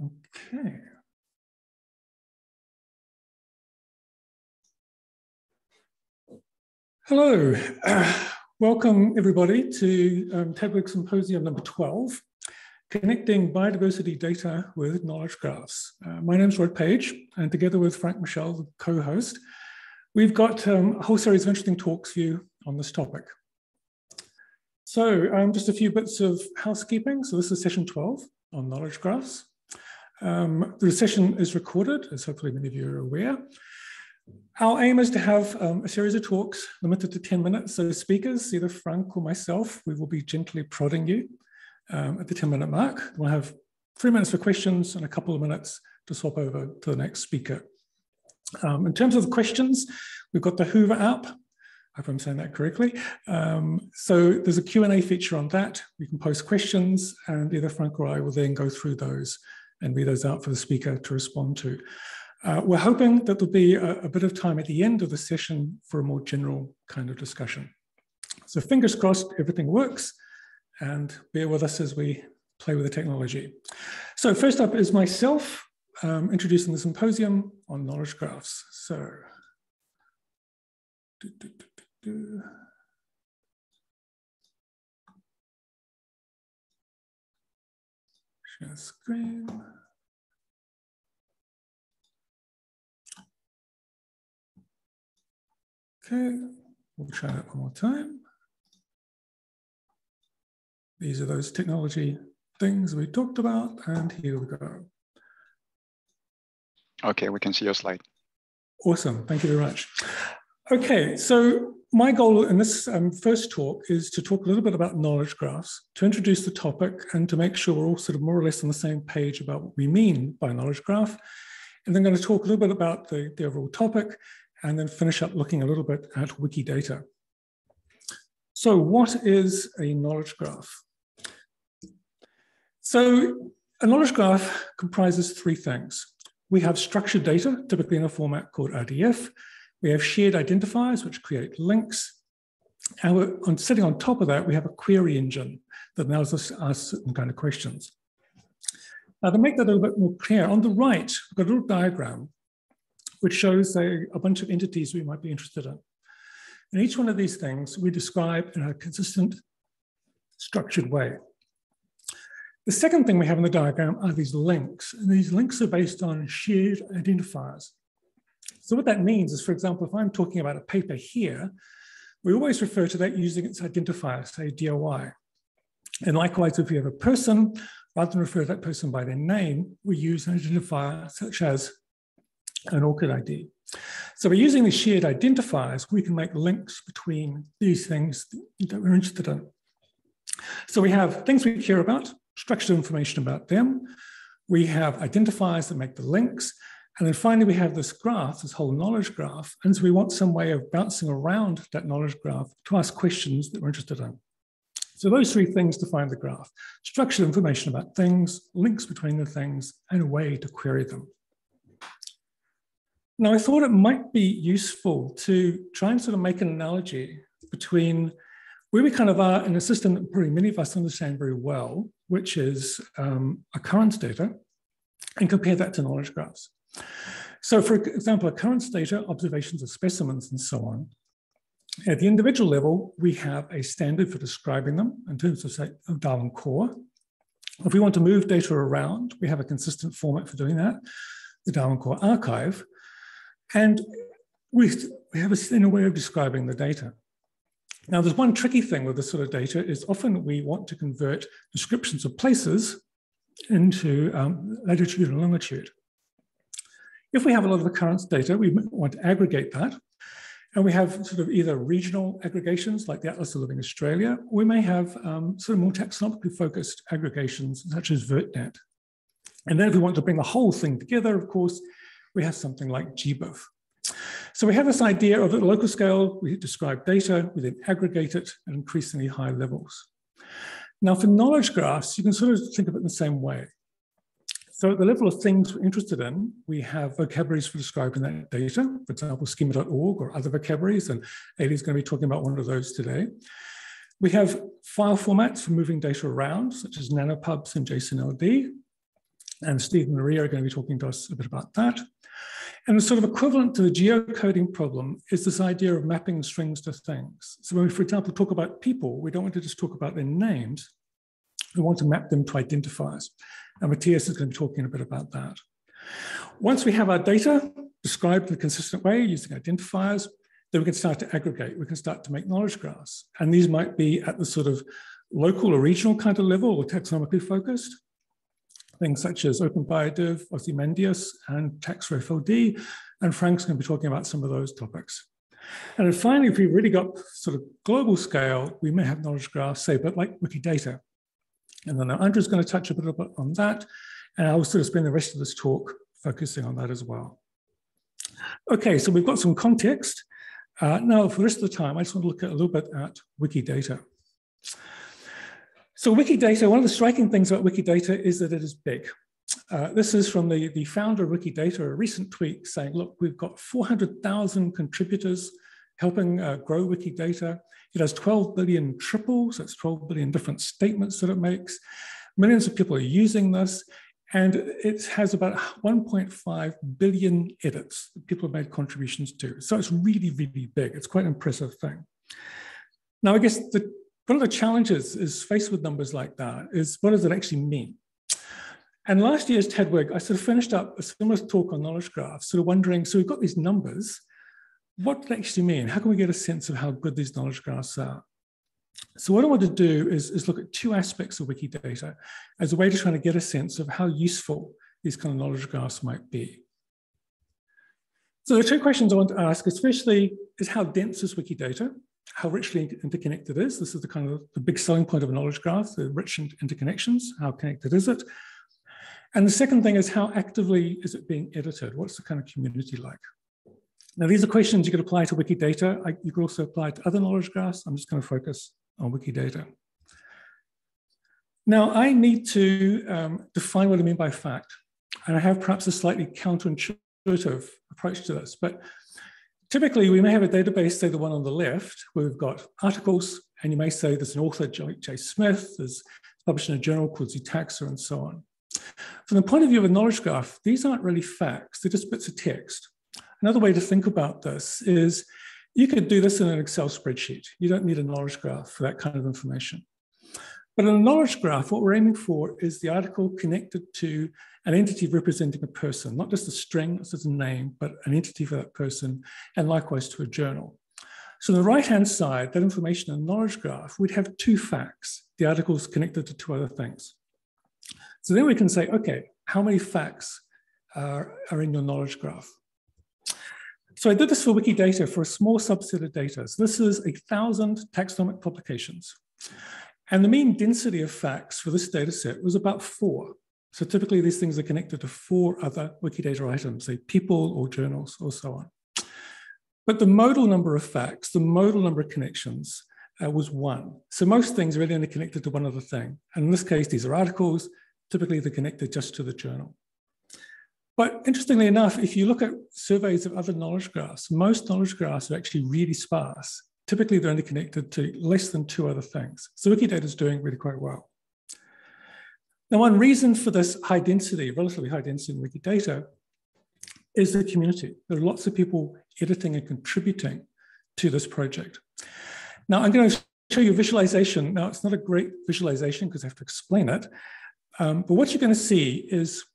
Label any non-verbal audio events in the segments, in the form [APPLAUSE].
Okay. Hello, [CLEARS THROAT] welcome everybody to um, Symposium number 12, Connecting Biodiversity Data with Knowledge Graphs. Uh, my name is Rod Page, and together with Franck Michel, the co-host, we've got um, a whole series of interesting talks for you on this topic. So um, just a few bits of housekeeping. So this is session 12 on knowledge graphs. Um, the session is recorded, as hopefully many of you are aware. Our aim is to have um, a series of talks limited to 10 minutes. So speakers, either Franck or myself, we will be gently prodding you um, at the 10 minute mark. We'll have three minutes for questions and a couple of minutes to swap over to the next speaker. Um, in terms of the questions, we've got the Whova app. I hope I'm saying that correctly. Um, so there's a Q&A feature on that. We can post questions and either Franck or I will then go through those and read those out for the speaker to respond to. Uh, we're hoping that there'll be a, a, bit of time at the end of the session for a more general kind of discussion. So fingers crossed, everything works and bear with us as we play with the technology. So first up is myself um, introducing the symposium on knowledge graphs. So, do, do, do, share screen. Okay, we'll try that one more time. These are those technology things we talked about, and here we go. Okay, we can see your slide. Awesome, thank you very much. Okay, so my goal in this um, first talk is to talk a little bit about knowledge graphs, to introduce the topic and to make sure we're all sort of more or less on the same page about what we mean by knowledge graph. And then going to talk a little bit about the, the overall topic and then finish up looking a little bit at Wikidata. So what is a knowledge graph? So a knowledge graph comprises three things. We have structured data, typically in a format called RDF. We have shared identifiers, which create links. And we're on, sitting on top of that, we have a query engine that allows us to ask certain kind of questions. Now, to make that a little bit more clear, on the right, we've got a little diagram which shows a, a bunch of entities we might be interested in. And each one of these things we describe in a consistent, structured way. The second thing we have in the diagram are these links. And these links are based on shared identifiers. So what that means is, for example, if I'm talking about a paper here, we always refer to that using its identifier, say DOI. And likewise, if we have a person, rather than refer to that person by their name, we use an identifier such as an ORCID ID. So by using these shared identifiers, we can make links between these things that we're interested in. So we have things we care about, structured information about them. We have identifiers that make the links. And then finally, we have this graph, this whole knowledge graph. And so we want some way of bouncing around that knowledge graph to ask questions that we're interested in. So those three things define the graph. Structured information about things, links between the things, and a way to query them. Now, I thought it might be useful to try and sort of make an analogy between where we kind of are in a system that probably many of us understand very well, which is um, occurrence data, and compare that to knowledge graphs. So for example, occurrence data, observations of specimens and so on. At the individual level, we have a standard for describing them in terms of, say, of Darwin core. If we want to move data around, we have a consistent format for doing that, the Darwin core archive. And we, we have a, in a way of describing the data. Now, there's one tricky thing with this sort of data is often we want to convert descriptions of places into um, latitude and longitude. If we have a lot of occurrence data, we want to aggregate that. And we have sort of either regional aggregations like the Atlas of Living Australia, or we may have um, sort of more taxonomically focused aggregations such as VertNet. And then if we want to bring the whole thing together, of course, we have something like GBIF. So we have this idea of at local scale, we describe data, we then aggregate it at increasingly high levels. Now for knowledge graphs, you can sort of think of it in the same way. So at the level of things we're interested in, we have vocabularies for describing that data, for example, schema.org or other vocabularies, and Elie's going to be talking about one of those today. We have file formats for moving data around, such as nanopubs and JSON-LD. And Steve and Maria are going to be talking to us a bit about that. And the sort of equivalent to the geocoding problem is this idea of mapping strings to things. So when we, for example, talk about people, we don't want to just talk about their names. We want to map them to identifiers. And Matthias is going to be talking a bit about that. Once we have our data described in a consistent way using identifiers, then we can start to aggregate. We can start to make knowledge graphs. And these might be at the sort of local or regional kind of level or taxonomically focused. Things such as OpenBiodiv, Ozymandias, and TaxRefLD. And Franck's going to be talking about some of those topics. And then finally, if we've really got sort of global scale, we may have knowledge graphs, say, but like Wikidata. And then Andrew's going to touch a little bit on that. And I'll sort of spend the rest of this talk focusing on that as well. Okay, so we've got some context. Uh, now, for the rest of the time, I just want to look at a little bit at Wikidata. So Wikidata, one of the striking things about Wikidata is that it is big. Uh, this is from the, the founder of Wikidata, a recent tweet saying, look, we've got 400,000 contributors helping uh, grow Wikidata. It has 12 billion triples, that's 12 billion different statements that it makes. Millions of people are using this. And it has about 1.5 billion edits that people have made contributions to. So it's really, really big. It's quite an impressive thing. Now, I guess the, one of the challenges is faced with numbers like that is what does it actually mean? And last year's TDWG, I sort of finished up a similar talk on knowledge graphs, sort of wondering, so we've got these numbers, what they actually mean? How can we get a sense of how good these knowledge graphs are? So what I want to do is, is look at two aspects of Wikidata as a way to try to get a sense of how useful these kind of knowledge graphs might be. So the two questions I want to ask, especially, is how dense is Wikidata? How richly interconnected is? This is the kind of the big selling point of a knowledge graph, the rich interconnections. How connected is it? And the second thing is how actively is it being edited? What's the kind of community like? Now, these are questions you could apply to Wikidata. I, you could also apply to other knowledge graphs. I'm just going to focus on Wikidata. Now, I need to um, define what I mean by fact. And I have perhaps a slightly counterintuitive approach to this. But typically, we may have a database, say the one on the left, where we've got articles, and you may say there's an author, J. Smith, there's published in a journal called Zootaxa, and so on. From the point of view of a knowledge graph, these aren't really facts, they're just bits of text. Another way to think about this is you could do this in an Excel spreadsheet. You don't need a knowledge graph for that kind of information. But in a knowledge graph, what we're aiming for is the article connected to an entity representing a person, not just a string, it's just a name, but an entity for that person, and likewise to a journal. So on the right-hand side, that information in knowledge graph, we'd have two facts. The article's connected to two other things. So then we can say, okay, how many facts are, are in your knowledge graph? So I did this for Wikidata for a small subset of data. So this is a thousand taxonomic publications. And the mean density of facts for this data set was about four. So typically these things are connected to four other Wikidata items, say people or journals or so on. But the modal number of facts, the modal number of connections uh, was one. So most things are really only connected to one other thing. And in this case, these are articles. Typically they're connected just to the journal. But interestingly enough, if you look at surveys of other knowledge graphs, most knowledge graphs are actually really sparse. Typically, they're only connected to less than two other things. So Wikidata is doing really quite well. Now, one reason for this high density, relatively high density in Wikidata, is the community. There are lots of people editing and contributing to this project. Now, I'm going to show you a visualization. Now, it's not a great visualization because I have to explain it. Um, but what you're going to see is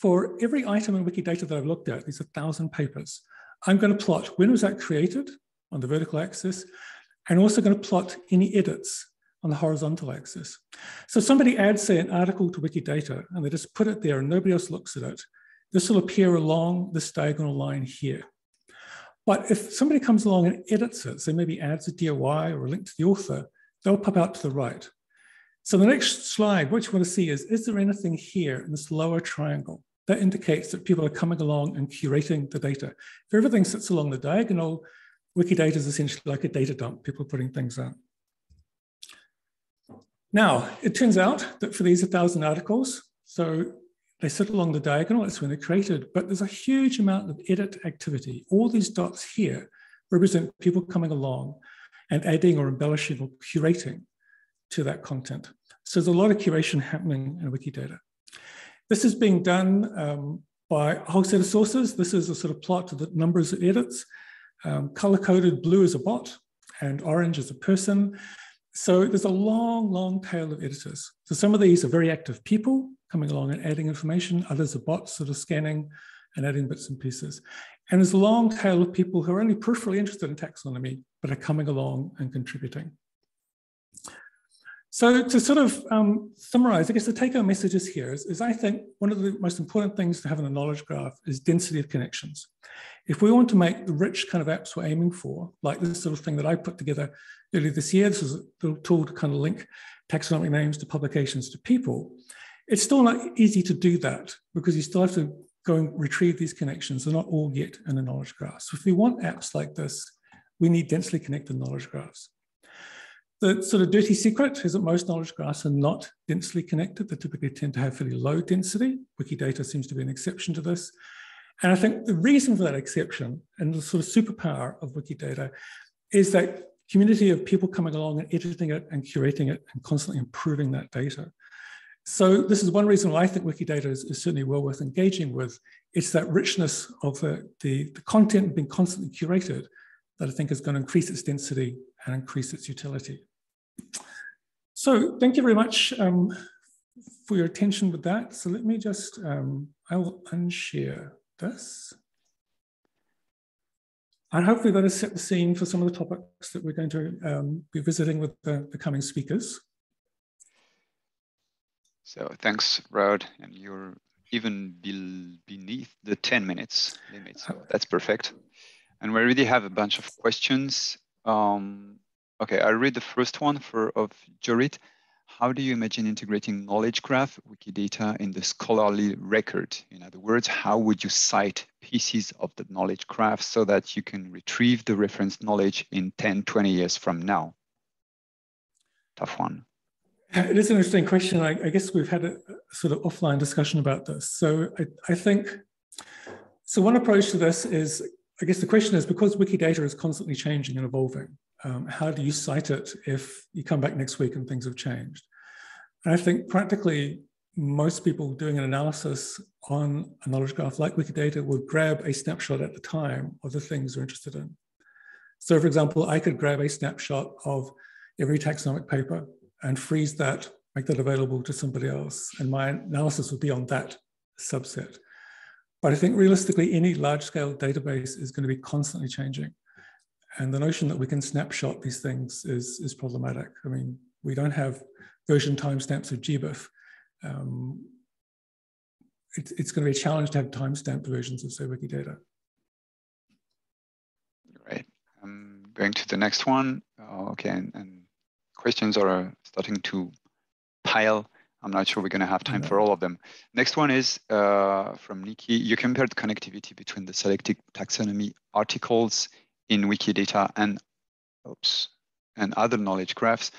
for every item in Wikidata that I've looked at, these are 1,000 papers, I'm going to plot when was that created on the vertical axis, and also going to plot any edits on the horizontal axis. So somebody adds, say, an article to Wikidata, and they just put it there and nobody else looks at it. This will appear along this diagonal line here. But if somebody comes along and edits it, so maybe adds a DOI or a link to the author, they'll pop out to the right. So the next slide, what you want to see is, is there anything here in this lower triangle? That indicates that people are coming along and curating the data. If everything sits along the diagonal, Wikidata is essentially like a data dump, people putting things out. Now, it turns out that for these 1,000 articles, so they sit along the diagonal, that's when they're created, but there's a huge amount of edit activity. All these dots here represent people coming along and adding or embellishing or curating to that content. So there's a lot of curation happening in Wikidata. This is being done um, by a whole set of sources. This is a sort of plot of the numbers of edits. Um, color-coded blue is a bot and orange is a person. So there's a long, long tail of editors. So some of these are very active people coming along and adding information. Others are bots sort of scanning and adding bits and pieces. And there's a long tail of people who are only peripherally interested in taxonomy, but are coming along and contributing. So to sort of um, summarize, I guess the take-home messages here is, is I think one of the most important things to have in a knowledge graph is density of connections. If we want to make the rich kind of apps we're aiming for, like this little thing that I put together earlier this year, this is a little tool to kind of link taxonomic names to publications to people, it's still not easy to do that because you still have to go and retrieve these connections. They're not all yet in a knowledge graph. So if we want apps like this, we need densely connected knowledge graphs. The sort of dirty secret is that most knowledge graphs are not densely connected. They typically tend to have fairly low density. Wikidata seems to be an exception to this. And I think the reason for that exception and the sort of superpower of Wikidata is that community of people coming along and editing it and curating it and constantly improving that data. So this is one reason why I think Wikidata is, is certainly well worth engaging with. It's that richness of the, the, the content being constantly curated that I think is going to increase its density and increase its utility. So thank you very much um, for your attention with that. So let me just, um, I will unshare this. And hopefully that has set the scene for some of the topics that we're going to um, be visiting with the, the, coming speakers. So thanks, Rod. And you're even beneath the 10 minutes limit. So that's perfect. And we already have a bunch of questions. Um, okay, I'll read the first one for of Jorit. How do you imagine integrating knowledge graph Wikidata in the scholarly record? In other words, how would you cite pieces of the knowledge graph so that you can retrieve the reference knowledge in 10, 20 years from now? Tough one. It is an interesting question. I, I guess we've had a, sort of offline discussion about this. So I, I think, so one approach to this is I guess the question is because Wikidata is constantly changing and evolving, um, how do you cite it if you come back next week and things have changed? And I think practically most people doing an analysis on a knowledge graph like Wikidata would grab a snapshot at the time of the things they're interested in. So for example, I could grab a snapshot of every taxonomic paper and freeze that, make that available to somebody else. And my analysis would be on that subset. But I think realistically, any large scale database is going to be constantly changing. And the notion that we can snapshot these things is, is problematic. I mean, we don't have version timestamps of GBIF. Um, it, it's going to be a challenge to have timestamped versions of, say, Wikidata. Right. I'm going to the next one. Oh, okay, and, and questions are starting to pile I'm not sure we're going to have time for all of them. Next one is uh, from Nikki. You compared connectivity between the selected taxonomy articles in Wikidata and oops, and other knowledge graphs.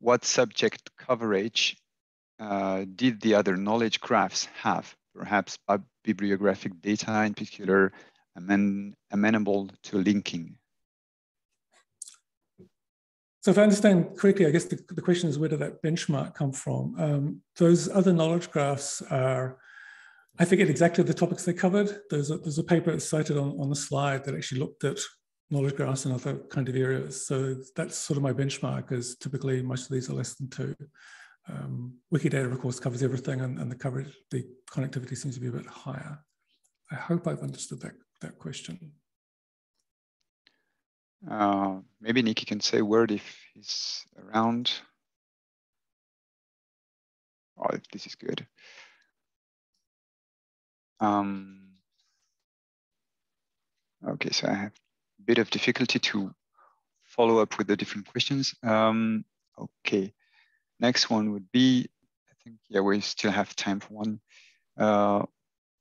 What subject coverage uh, did the other knowledge graphs have? Perhaps bibliographic data in particular amenable to linking. So if I understand correctly, I guess the, the question is where did that benchmark come from? Um, those other knowledge graphs are, I forget exactly the topics they covered. There's a, there's a paper cited on, on the slide that actually looked at knowledge graphs and other kind of areas. So that's sort of my benchmark is typically most of these are less than two. Um, Wikidata, of course, covers everything and, and the coverage, the connectivity seems to be a bit higher. I hope I've understood that, that question. Uh, maybe Nikki can say a word if he's around. Oh, this is good. Um, okay, so I have bit of difficulty to follow up with the different questions. Um, okay, next one would be, I think, yeah, we still have time for one. Uh,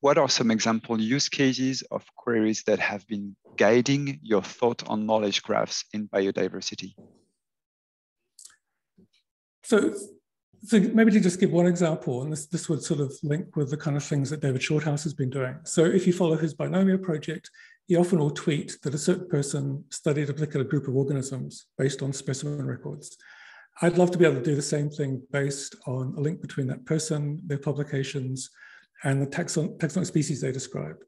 what are some example use cases of queries that have been guiding your thought on knowledge graphs in biodiversity? So, so maybe to just give one example, and this, this would sort of link with the kind of things that David Shorthouse has been doing. So if you follow his Bionomia project, he often will tweet that a certain person studied a particular group of organisms based on specimen records. I'd love to be able to do the same thing based on a link between that person, their publications, and the taxon, taxonomic species they described.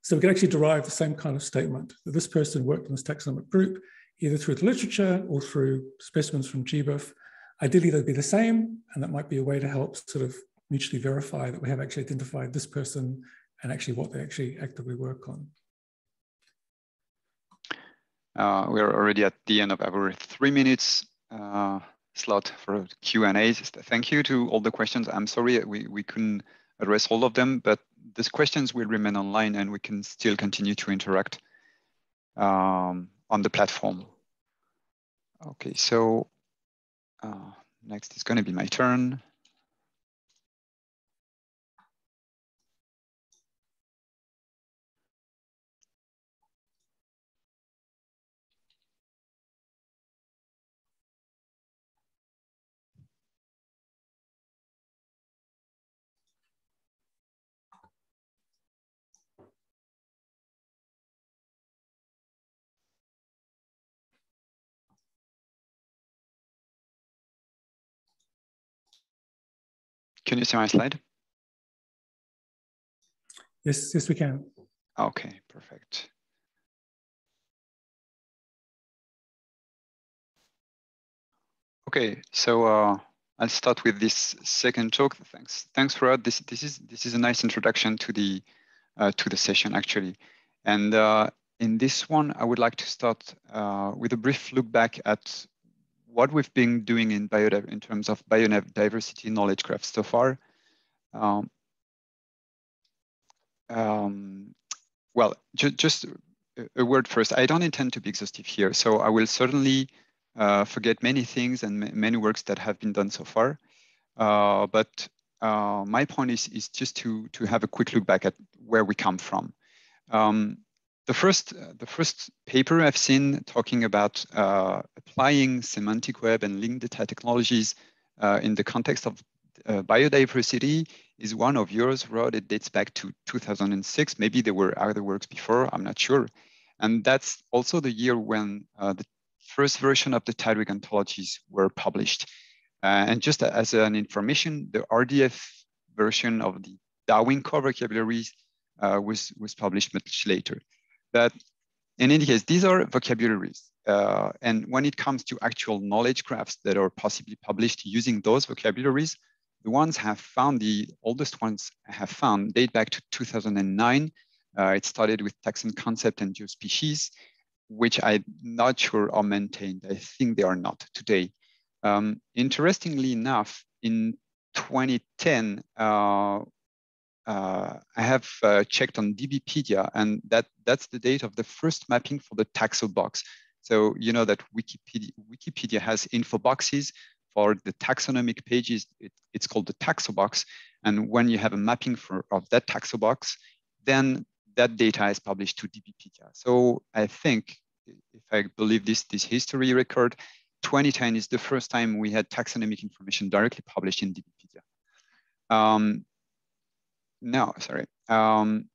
So we can actually derive the same kind of statement that this person worked in this taxonomic group, either through the literature or through specimens from GBIF. Ideally, they'd be the same, and that might be a way to help sort of mutually verify that we have actually identified this person and actually what they actually actively work on. Uh, we're already at the end of our three minutes uh, slot for Q&A. Thank you to all the questions. I'm sorry we, we couldn't address all of them, but these questions will remain online and we can still continue to interact um, on the platform. Okay, so uh, next is going to be my turn. Can you see my slide? Yes, yes, we can. Okay, perfect. Okay, so uh, I'll start with this second talk. Thanks, thanks Rod. This this is this is a nice introduction to the uh, to the session actually, and uh, in this one I would like to start uh, with a brief look back at what we've been doing in biodiv in terms of biodiversity knowledge graphs so far. Um, um, well, ju just a word first. I don't intend to be exhaustive here, so I will certainly uh, forget many things and many works that have been done so far. Uh, but uh, my point is, is just to, to have a quick look back at where we come from. Um, the first, uh, the first paper I've seen talking about uh, applying semantic web and linked data technologies uh, in the context of uh, biodiversity is one of yours, Rod. It dates back to 2006. Maybe there were other works before, I'm not sure. And that's also the year when uh, the first version of the TDWG ontologies were published. Uh, and just as an information, the RDF version of the Darwin core vocabularies was, was published much later. But in any case, these are vocabularies. Uh, and when it comes to actual knowledge graphs that are possibly published using those vocabularies, the ones have found, the oldest ones have found date back to 2009. Uh, it started with taxon concept and geospecies, which I'm not sure are maintained. I think they are not today. Um, interestingly enough, in 2010, uh, uh, I have uh, checked on DBpedia, and that that's the date of the first mapping for the taxobox. So you know that Wikipedia, Wikipedia has info boxes for the taxonomic pages. It, it's called the taxobox, and when you have a mapping for of that taxobox, then that data is published to DBpedia. So I think, if I believe this this history record, 2010 is the first time we had taxonomic information directly published in DBpedia. Um, no, sorry. Um,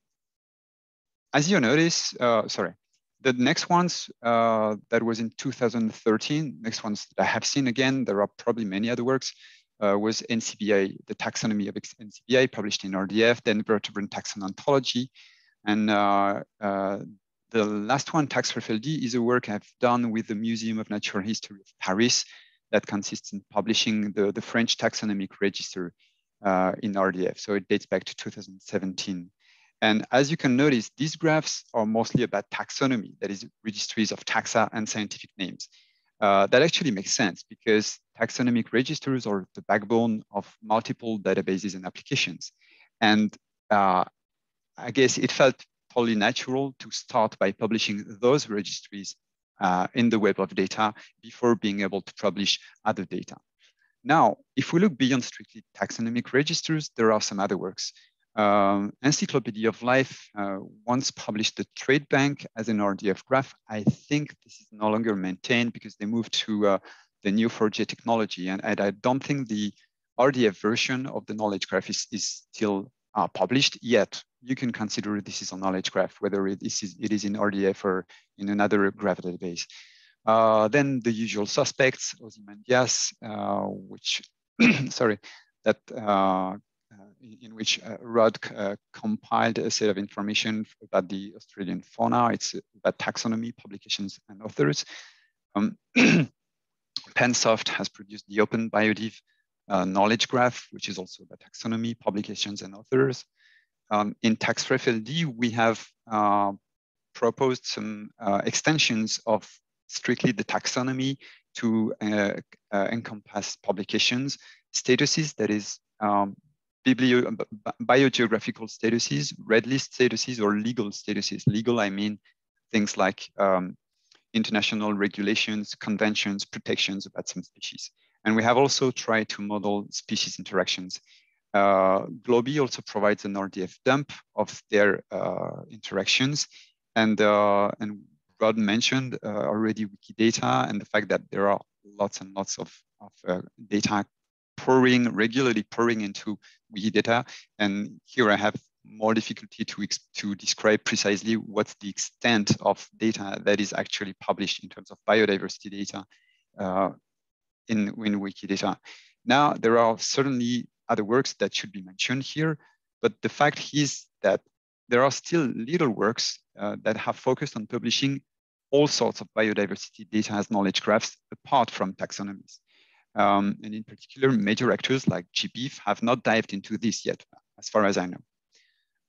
as you notice, uh, sorry, the next ones uh, that was in 2013, next ones that I have seen again, there are probably many other works, uh, was NCBI, the taxonomy of NCBI published in RDF, then vertebrate taxon ontology. And uh, uh, the last one, Tax TaxRefLD, is a work I've done with the Museum of Natural History of Paris that consists in publishing the, the French taxonomic register uh, in RDF. So it dates back to 2017. And as you can notice, these graphs are mostly about taxonomy, that is registries of taxa and scientific names. Uh, that actually makes sense because taxonomic registers are the backbone of multiple databases and applications. And uh, I guess it felt totally natural to start by publishing those registries uh, in the web of data before being able to publish other data. Now, if we look beyond strictly taxonomic registers, there are some other works. Um, Encyclopedia of Life uh, once published the TraitBank as an RDF graph. I think this is no longer maintained because they moved to uh, the Neo4j technology. And, and, I don't think the RDF version of the knowledge graph is, is still uh, published yet. You can consider this is a knowledge graph, whether it is, it is in RDF or in another graph database. Uh, then the usual suspects, Ozymandias, uh, which, [CLEARS THROAT] sorry, that uh, uh, in, which uh, Rod uh, compiled a set of information about the Australian fauna. It's about taxonomy, publications, and authors. Um, [CLEARS THROAT] Pensoft has produced the OpenBiodiv knowledge graph, which is also about taxonomy, publications, and authors. Um, in TaxRefLD, we have proposed some extensions of strictly the taxonomy to uh, uh, encompass publications, statuses, that is um, biblio biogeographical statuses, red list statuses, or legal statuses. Legal, I mean things like um, international regulations, conventions, protections about some species. And we have also tried to model species interactions. Uh, GloBI also provides an RDF dump of their uh, interactions. And, uh, and Rod mentioned uh, already Wikidata and the fact that there are lots and lots of, of uh, data pouring, regularly pouring into Wikidata. And here I have more difficulty to, to describe precisely what's the extent of data that is actually published in terms of biodiversity data uh, in, in Wikidata. Now, there are certainly other works that should be mentioned here, but the fact is that there are still little works uh, that have focused on publishing all sorts of biodiversity data as knowledge graphs apart from taxonomies. Um, and in particular, major actors like GBIF have not dived into this yet, as far as I know.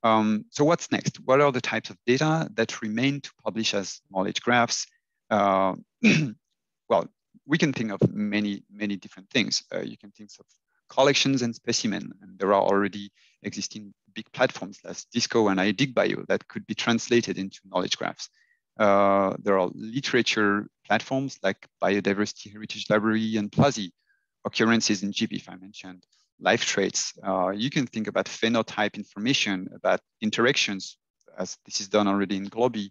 Um, so what's next? What are the types of data that remain to publish as knowledge graphs? Uh, [CLEARS THROAT] well, we can think of many, many different things. Uh, you can think of collections and specimen, and there are already existing big platforms like DiSSCo and iDigBio that could be translated into knowledge graphs. Uh, there are literature platforms like Biodiversity Heritage Library and Plazi, occurrences in GBIF I mentioned life traits. Uh, you can think about phenotype information, about interactions, as this is done already in GloBI.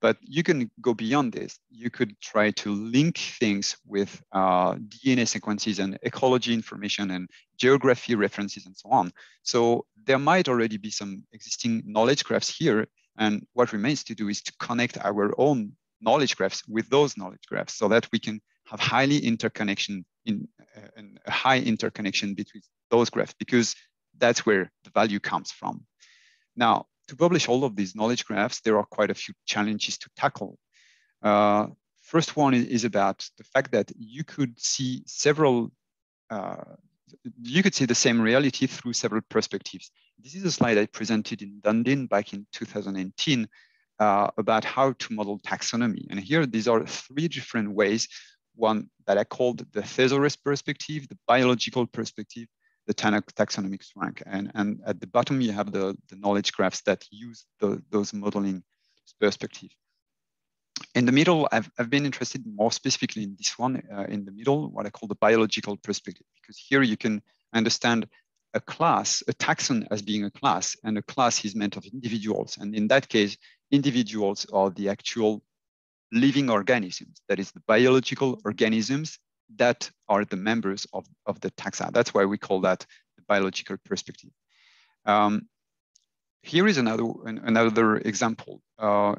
But you can go beyond this. You could try to link things with uh, DNA sequences and ecology information and geography references and so on. So there might already be some existing knowledge graphs here. And what remains to do is to connect our own knowledge graphs with those knowledge graphs so that we can have highly interconnection in uh, a high interconnection between those graphs because that's where the value comes from. Now, to publish all of these knowledge graphs, there are quite a few challenges to tackle. Uh, first one is about the fact that you could see several, uh, you could see the same reality through several perspectives. This is a slide I presented in Dunedin back in 2018 uh, about how to model taxonomy. And here, these are three different ways one that I called the thesaurus perspective, the biological perspective, the taxonomics rank. And, and at the bottom, you have the, the knowledge graphs that use the, those modeling perspective. In the middle, I've, I've been interested more specifically in this one, uh, in the middle, what I call the biological perspective, because here you can understand a class, a taxon as being a class, and a class is meant of individuals. And in that case, individuals are the actual living organisms, that is the biological organisms that are the members of, of the taxa. That's why we call that the biological perspective. Um, here is another, another example. Uh,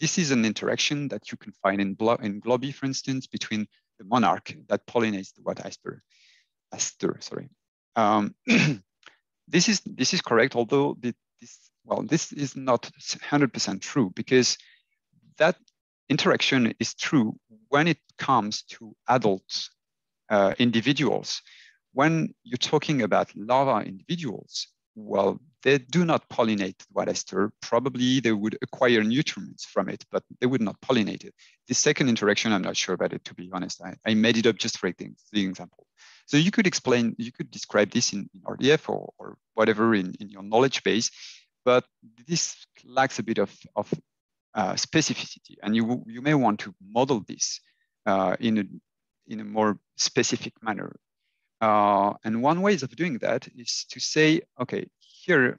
this is an interaction that you can find in, in GloBI, for instance, between the monarch that pollinates the white aster. aster sorry. Um, [CLEARS THROAT] this is this is correct, although this well, this is not 100% true because that interaction is true when it comes to adult uh, individuals. When you're talking about larva individuals, well, they do not pollinate white aster. Probably they would acquire nutrients from it, but they would not pollinate it. The second interaction, I'm not sure about it, to be honest. I, I made it up just for the example. So you could explain, you could describe this in, in RDF or, or whatever in, in your knowledge base, but this lacks a bit of, of uh, specificity. And you, you may want to model this uh, in, a, in a more specific manner. Uh, and one way of doing that is to say, okay, here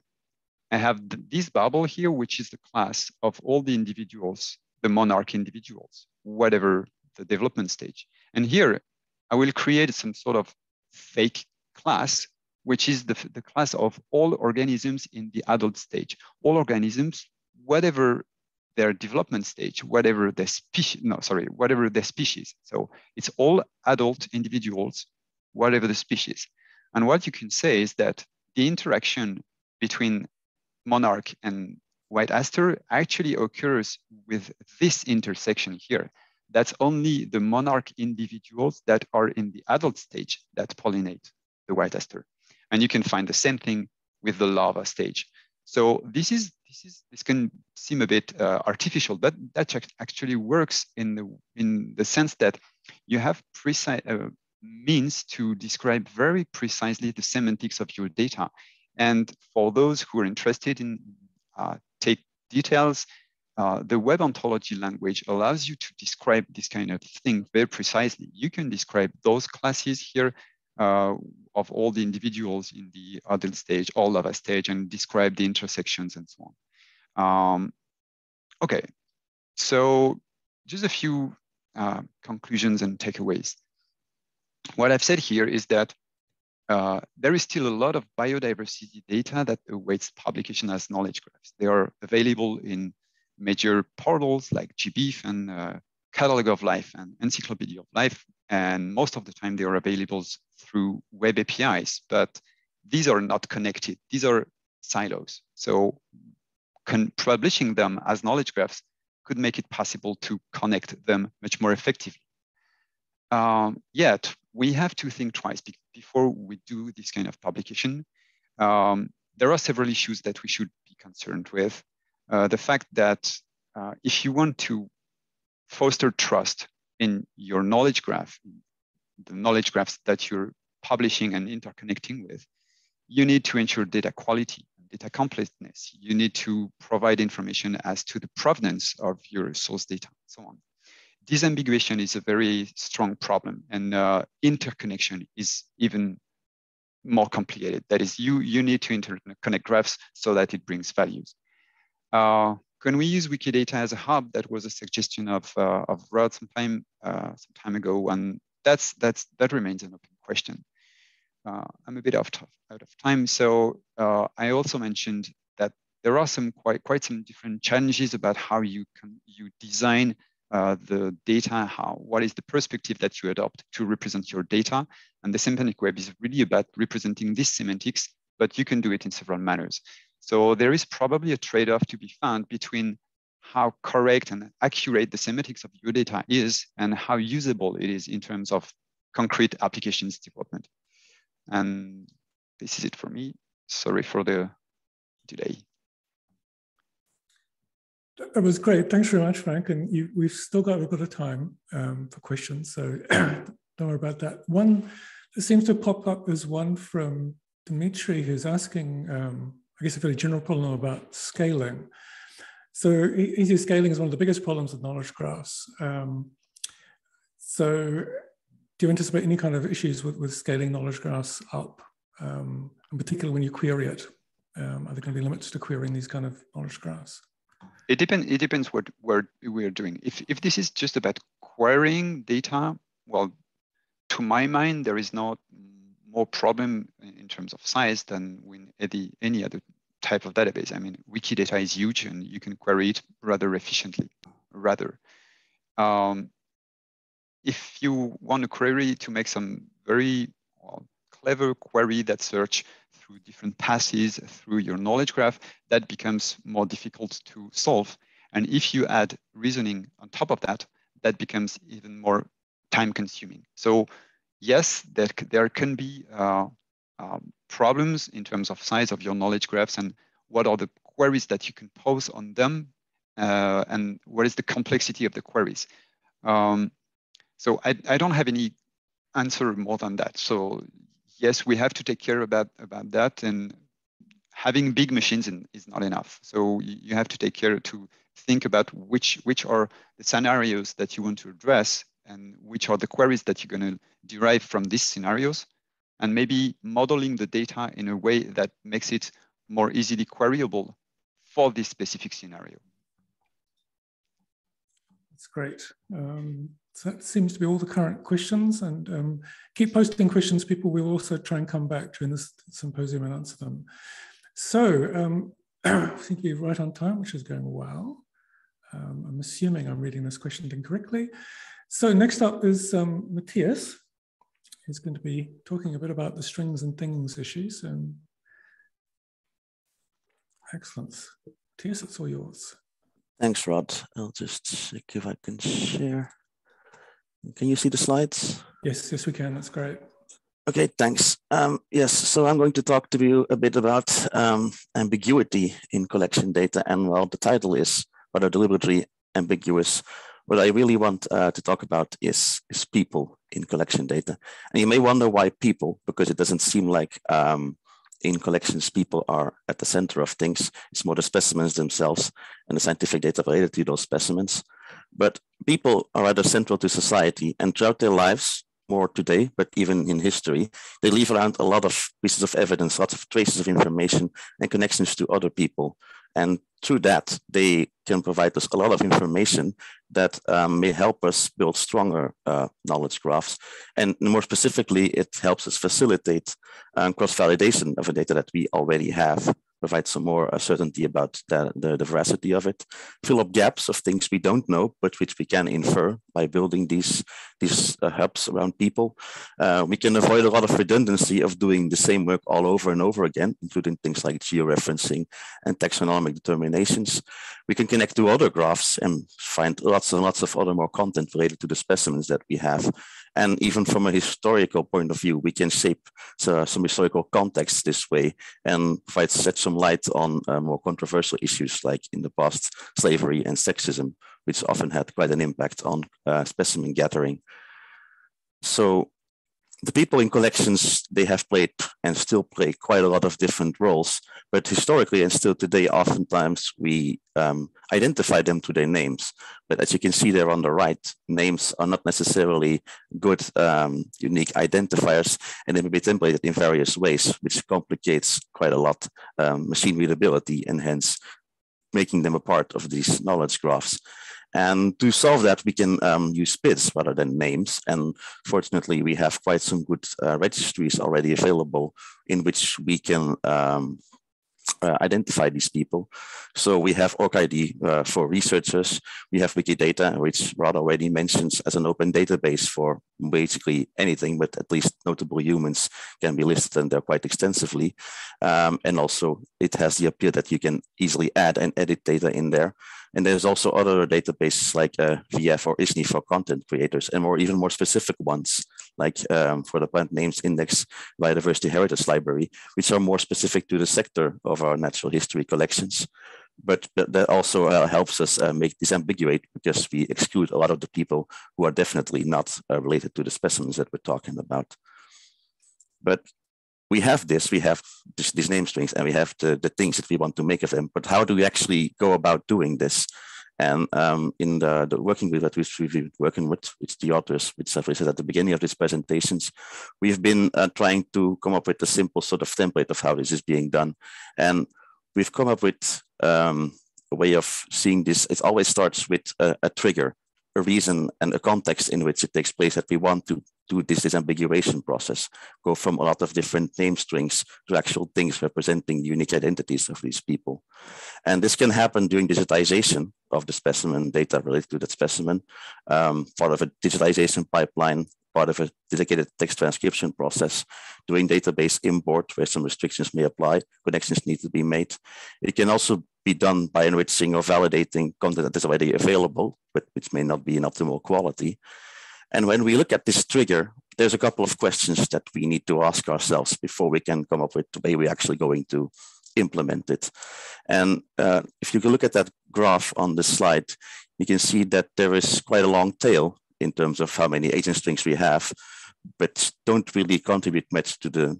I have this bubble here, which is the class of all the individuals, the monarch individuals, whatever the development stage. And here I will create some sort of fake class, which is the, the class of all organisms in the adult stage. All organisms, whatever their development stage, whatever the species, no, sorry, whatever the species. So it's all adult individuals, whatever the species. And what you can say is that the interaction between monarch and white aster actually occurs with this intersection here. That's only the monarch individuals that are in the adult stage that pollinate the white aster. And you can find the same thing with the larva stage. So this is this is this can seem a bit uh, artificial, but that actually works in the in the sense that you have precise uh, means to describe very precisely the semantics of your data. And for those who are interested in uh, take details, uh, the web ontology language allows you to describe this kind of thing very precisely. You can describe those classes here uh, of all the individuals in the adult stage, all larva stage, and describe the intersections and so on. Um, okay, so just a few uh, conclusions and takeaways. What I've said here is that uh, there is still a lot of biodiversity data that awaits publication as knowledge graphs. They are available in major portals like GBIF and uh, Catalog of Life and Encyclopedia of Life. And most of the time they are available through web APIs, but these are not connected. These are silos. So publishing them as knowledge graphs could make it possible to connect them much more effectively. Um, yet we have to think twice before we do this kind of publication. Um, there are several issues that we should be concerned with. Uh, the fact that uh, if you want to foster trust in your knowledge graph, the knowledge graphs that you're publishing and interconnecting with, you need to ensure data quality, data completeness. You need to provide information as to the provenance of your source data, and so on disambiguation is a very strong problem and uh, interconnection is even more complicated. That is, you, you need to interconnect graphs so that it brings values. Uh, can we use Wikidata as a hub? That was a suggestion of, uh, of Rod some time, uh, some time ago, and that's, that's, that remains an open question. Uh, I'm a bit out of, out of time, so uh, I also mentioned that there are some quite, quite some different challenges about how you can you design uh, the data, how, what is the perspective that you adopt to represent your data. And the semantic web is really about representing this semantics, but you can do it in several manners. So there is probably a trade-off to be found between how correct and accurate the semantics of your data is and how usable it is in terms of concrete applications development. And this is it for me. Sorry for the delay. That was great. Thanks very much, Franck. And you, we've still got a bit of time um, for questions, so [CLEARS THROAT] don't worry about that. One that seems to pop up is one from Dimitri, who's asking, um, I guess, a very general problem about scaling. So easy scaling is one of the biggest problems with knowledge graphs. Um, so do you anticipate any kind of issues with, with scaling knowledge graphs up, um, in particular when you query it? Um, are there going to be limits to querying these kind of knowledge graphs? It depends. It depends what what we're doing. If if this is just about querying data, well, to my mind, there is not more problem in terms of size than with any any other type of database. I mean, Wikidata is huge, and you can query it rather efficiently. Rather, um, if you want to query to make some very well, clever query that search through different passes through your knowledge graph, that becomes more difficult to solve. And if you add reasoning on top of that, that becomes even more time consuming. So yes, there, there can be uh, um, problems in terms of size of your knowledge graphs and what are the queries that you can pose on them uh, and what is the complexity of the queries. Um, so I, I don't have any answer more than that. So yes, we have to take care about, about that. And having big machines in, is not enough. So you have to take care to think about which, which are the scenarios that you want to address and which are the queries that you're going to derive from these scenarios and maybe modeling the data in a way that makes it more easily queryable for this specific scenario. That's great. Um, so that seems to be all the current questions and um, keep posting questions, people. We'll also try and come back during this symposium and answer them. So um, [CLEARS THROAT] I think you're right on time, which is going well. Um, I'm assuming I'm reading this question incorrectly. So next up is um, Mathias. He's going to be talking a bit about the strings and things issues. Excellent. Tias, it's all yours. Thanks, Rod. I'll just check if I can share. Can you see the slides? Yes, yes, we can. That's great. Okay, thanks. Um, yes, so I'm going to talk to you a bit about um, ambiguity in collection data. And well, the title is rather deliberately ambiguous. What I really want uh, to talk about is, is people in collection data. And you may wonder why people, because it doesn't seem like um, in collections, people are at the center of things. It's more the specimens themselves and the scientific data related to those specimens. But people are rather central to society and throughout their lives, more today, but even in history, they leave around a lot of pieces of evidence, lots of traces of information and connections to other people. And through that, they can provide us a lot of information that um, may help us build stronger uh, knowledge graphs. And more specifically, it helps us facilitate um, cross-validation of the data that we already have provide some more uh, certainty about the, the, the, veracity of it, fill up gaps of things we don't know, but which we can infer by building these, these uh, hubs around people. Uh, we can avoid a lot of redundancy of doing the same work all over and over again, including things like georeferencing and taxonomic determinations. We can connect to other graphs and find lots and lots of other more content related to the specimens that we have and even from a historical point of view, we can shape uh, some historical context this way and provide set some light on uh, more controversial issues like in the past, slavery and sexism, which often had quite an impact on uh, specimen gathering. So the people in collections, they have played and still play quite a lot of different roles, but historically and still today, oftentimes we um, identify them to their names. But as you can see there on the right, names are not necessarily good, um, unique identifiers, and they may be templated in various ways, which complicates quite a lot um, machine readability and hence making them a part of these knowledge graphs. And to solve that, we can um, use PIDs rather than names. And fortunately, we have quite some good uh, registries already available in which we can um, uh, identify these people. So we have ORCID uh, for researchers. We have Wikidata, which Rod already mentions as an open database for basically anything, but at least notable humans can be listed and they're quite extensively. Um, and also it has the appeal that you can easily add and edit data in there. And there's also other databases like uh, VIAF or ISNI for content creators and more even more specific ones like um, for the plant names index biodiversity heritage library, which are more specific to the sector of our natural history collections. But that also uh, helps us uh, make disambiguate because we exclude a lot of the people who are definitely not uh, related to the specimens that we're talking about. But we have this, we have this, these name strings and we have the, the things that we want to make of them, but how do we actually go about doing this? And um, in the, the, working group that we've, been working with, with the authors, which I said at the beginning of these presentations, we've been uh, trying to come up with a simple sort of template of how this is being done. And we've come up with um, a way of seeing this. It always starts with a, a trigger, a reason and a context in which it takes place that we want to do this disambiguation process, go from a lot of different name strings to actual things representing unique identities of these people. And this can happen during digitization of the specimen data related to that specimen, um, part of a digitization pipeline, part of a dedicated text transcription process, doing database import where some restrictions may apply, connections need to be made. It can also be done by enriching or validating content that is already available, but which may not be in optimal quality. And when we look at this trigger, there's a couple of questions that we need to ask ourselves before we can come up with the way we're actually going to implement it. And uh, if you can look at that graph on the slide, you can see that there is quite a long tail in terms of how many agent strings we have, but don't really contribute much to the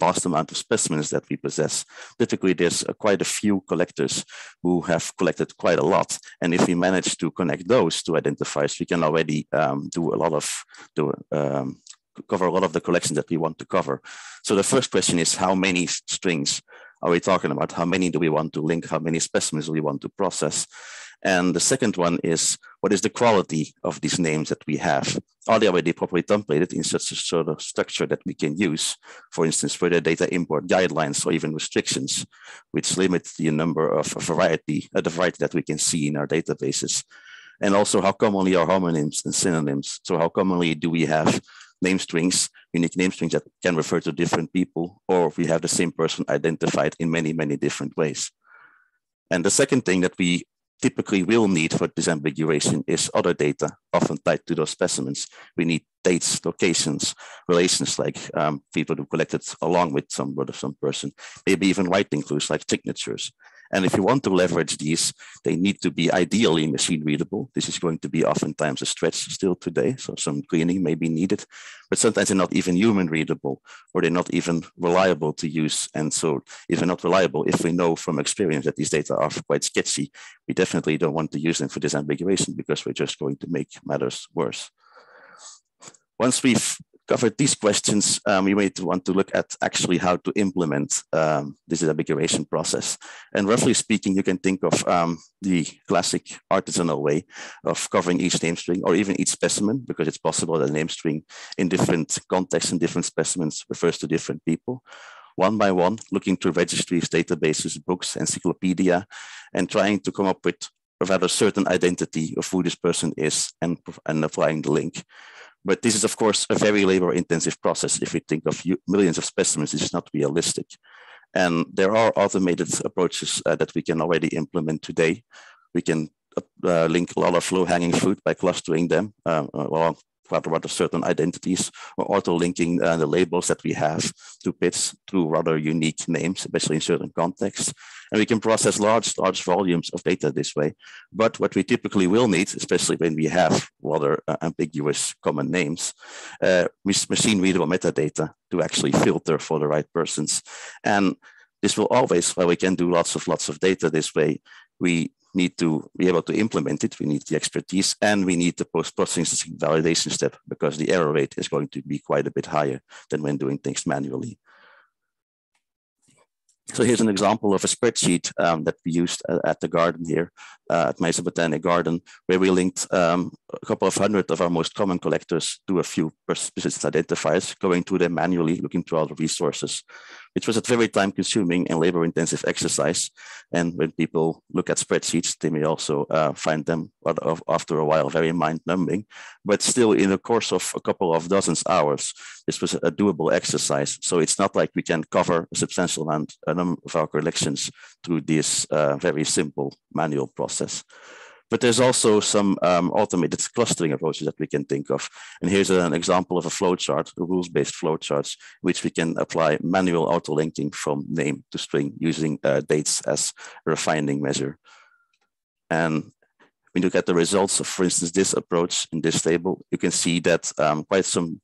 vast amount of specimens that we possess. Typically, there's uh, quite a few collectors who have collected quite a lot. And if we manage to connect those to identifiers, we can already um, do a lot of, do, um, cover a lot of the collection that we want to cover. So the first question is how many strings are we talking about? How many do we want to link? How many specimens do we want to process? And the second one is what is the quality of these names that we have? Are they already properly templated in such a sort of structure that we can use, for instance, for the data import guidelines or even restrictions, which limit the number of variety, uh, the variety that we can see in our databases? And also how commonly are homonyms and synonyms? So how commonly do we have name strings, unique name strings that can refer to different people, or we have the same person identified in many, many different ways? And the second thing that we typically will need for disambiguation is other data, often tied to those specimens. We need dates, locations, relations like um, people who collected along with some, some person, maybe even writing clues like signatures. And if you want to leverage these, they need to be ideally machine readable. This is going to be oftentimes a stretch still today. So some cleaning may be needed, but sometimes they're not even human readable or they're not even reliable to use. And so if they're not reliable, if we know from experience that these data are quite sketchy, we definitely don't want to use them for disambiguation because we're just going to make matters worse. Once we've covered these questions, um, we might want to look at actually how to implement um, this ambiguation process. And roughly speaking, you can think of um, the classic artisanal way of covering each name string or even each specimen, because it's possible that a name string in different contexts and different specimens refers to different people. One by one, looking through registries, databases, books, encyclopedia, and trying to come up with a rather certain identity of who this person is and, and applying the link. But this is, of course, a very labor intensive process. If we think of millions of specimens, is not realistic. And there are automated approaches uh, that we can already implement today. We can uh, link a lot of low hanging fruit by clustering them uh, along rather, rather certain identities or auto linking uh, the labels that we have to bits through rather unique names, especially in certain contexts. And we can process large, large volumes of data this way. But what we typically will need, especially when we have rather uh, ambiguous common names, uh, machine readable metadata to actually filter for the right persons. And this will always, while we can do lots of lots of data this way, we need to be able to implement it. We need the expertise and we need the post-processing validation step because the error rate is going to be quite a bit higher than when doing things manually. So here's an example of a spreadsheet um, that we used at, the garden here, uh, at Meise Botanic Garden, where we linked um, a couple of hundred of our most common collectors to a few persistence identifiers, going through them manually, looking through all the resources, which was a very time consuming and labor intensive exercise. And when people look at spreadsheets, they may also uh, find them after a while very mind numbing. But still, in the course of a couple of dozens hours, this was a doable exercise. So it's not like we can cover a substantial amount of our collections through this uh, very simple manual process. But there's also some um, automated clustering approaches that we can think of. And here's an example of a flowchart, a rules-based flowcharts, which we can apply manual auto-linking from name to string using uh, dates as a refining measure. And when you look at the results of, for instance, this approach in this table, you can see that um, quite some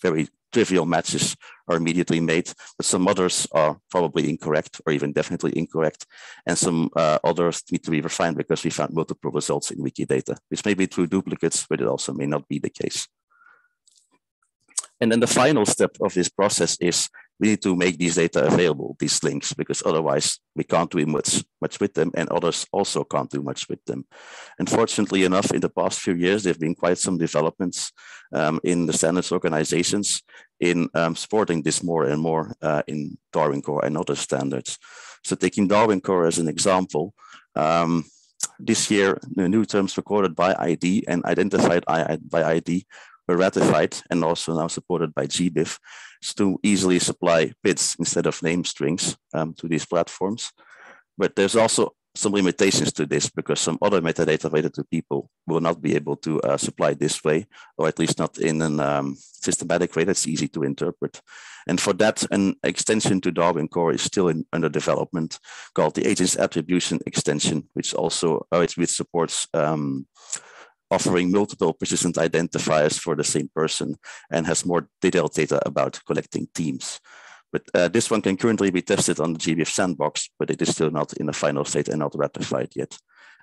very trivial matches are immediately made, but some others are probably incorrect or even definitely incorrect. And some uh, others need to be refined because we found multiple results in Wikidata, which may be true duplicates, but it also may not be the case. And then the final step of this process is we need to make these data available, these links, because otherwise we can't do much, much with them and others also can't do much with them. Unfortunately enough, in the past few years, there have been quite some developments um, in the standards organizations in um, supporting this more and more uh, in Darwin Core and other standards. So taking Darwin Core as an example, um, this year, the new terms recorded by ID and identified by ID were ratified and also now supported by GBIF to easily supply bits instead of name strings um, to these platforms. But there's also some limitations to this because some other metadata related to people will not be able to uh, supply this way, or at least not in a um, systematic way that's easy to interpret. And for that, an extension to Darwin Core is still in, under development called the Agents Attribution Extension, which also uh, which supports um, offering multiple persistent identifiers for the same person and has more detailed data about collecting teams. But uh, this one can currently be tested on the GBIF sandbox, but it is still not in the final state and not ratified yet.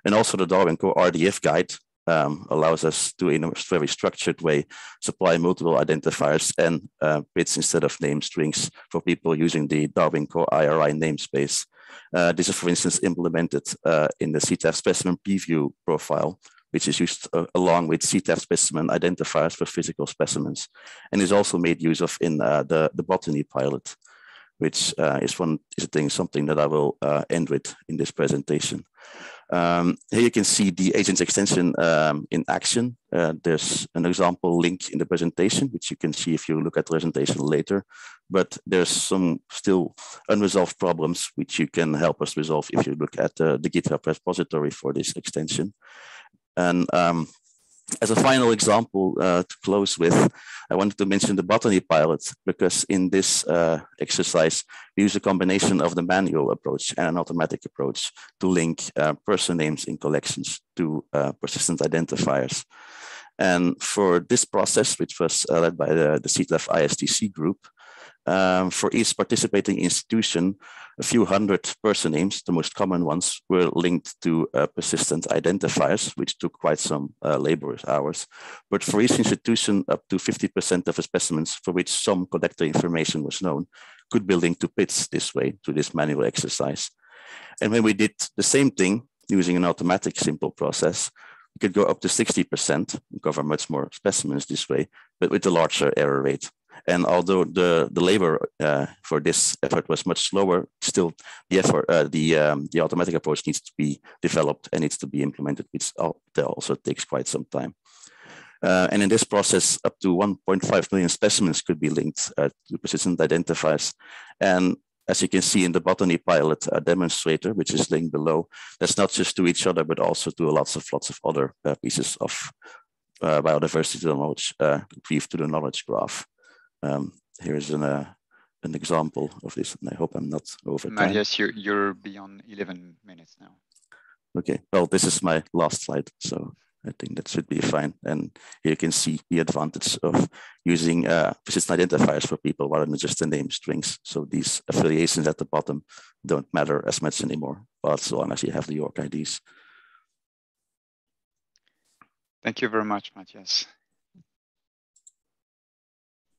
And also the Darwin Core RDF guide um, allows us to, in a very structured way, supply multiple identifiers and uh, bits instead of name strings for people using the Darwin Core IRI namespace. Uh, this is, for instance, implemented uh, in the CETAF specimen preview profile, which is used uh, along with CETAF specimen identifiers for physical specimens, and is also made use of in uh, the, the botany pilot, which uh, is one is thing, something that I will uh, end with in this presentation. Um, here you can see the agents extension um, in action. Uh, there's an example link in the presentation, which you can see if you look at the presentation later. But there's some still unresolved problems which you can help us resolve if you look at uh, the GitHub repository for this extension. And um, as a final example uh, to close with, I wanted to mention the botany pilot because in this uh, exercise, we use a combination of the manual approach and an automatic approach to link uh, person names in collections to uh, persistent identifiers. And for this process, which was uh, led by the, the CETAF ISTC group, um, for each participating institution, a few hundred person names, the most common ones, were linked to uh, persistent identifiers, which took quite some uh, labor hours. But for each institution, up to 50% of the specimens for which some collector information was known could be linked to PIDs this way, to this manual exercise. And when we did the same thing using an automatic simple process, we could go up to 60% and cover much more specimens this way, but with a larger error rate. And although the, the labor uh, for this effort was much slower, still the effort, uh, the, um, the automatic approach needs to be developed and needs to be implemented, which also takes quite some time. Uh, and in this process, up to 1.5 million specimens could be linked uh, to persistent identifiers. And as you can see in the botany pilot uh, demonstrator, which is linked below, that's not just to each other, but also to lots of lots of other uh, pieces of biodiversity knowledge, retrieved to the knowledge graph. Um, here's an, uh, an example of this, and I hope I'm not over time. You're, you're beyond 11 minutes now. Okay, well, this is my last slide, so I think that should be fine. And here you can see the advantage of using uh, persistent identifiers for people rather than just the name strings. So these affiliations at the bottom don't matter as much anymore, but so long as you have the ORCIDs. Thank you very much, Mathias.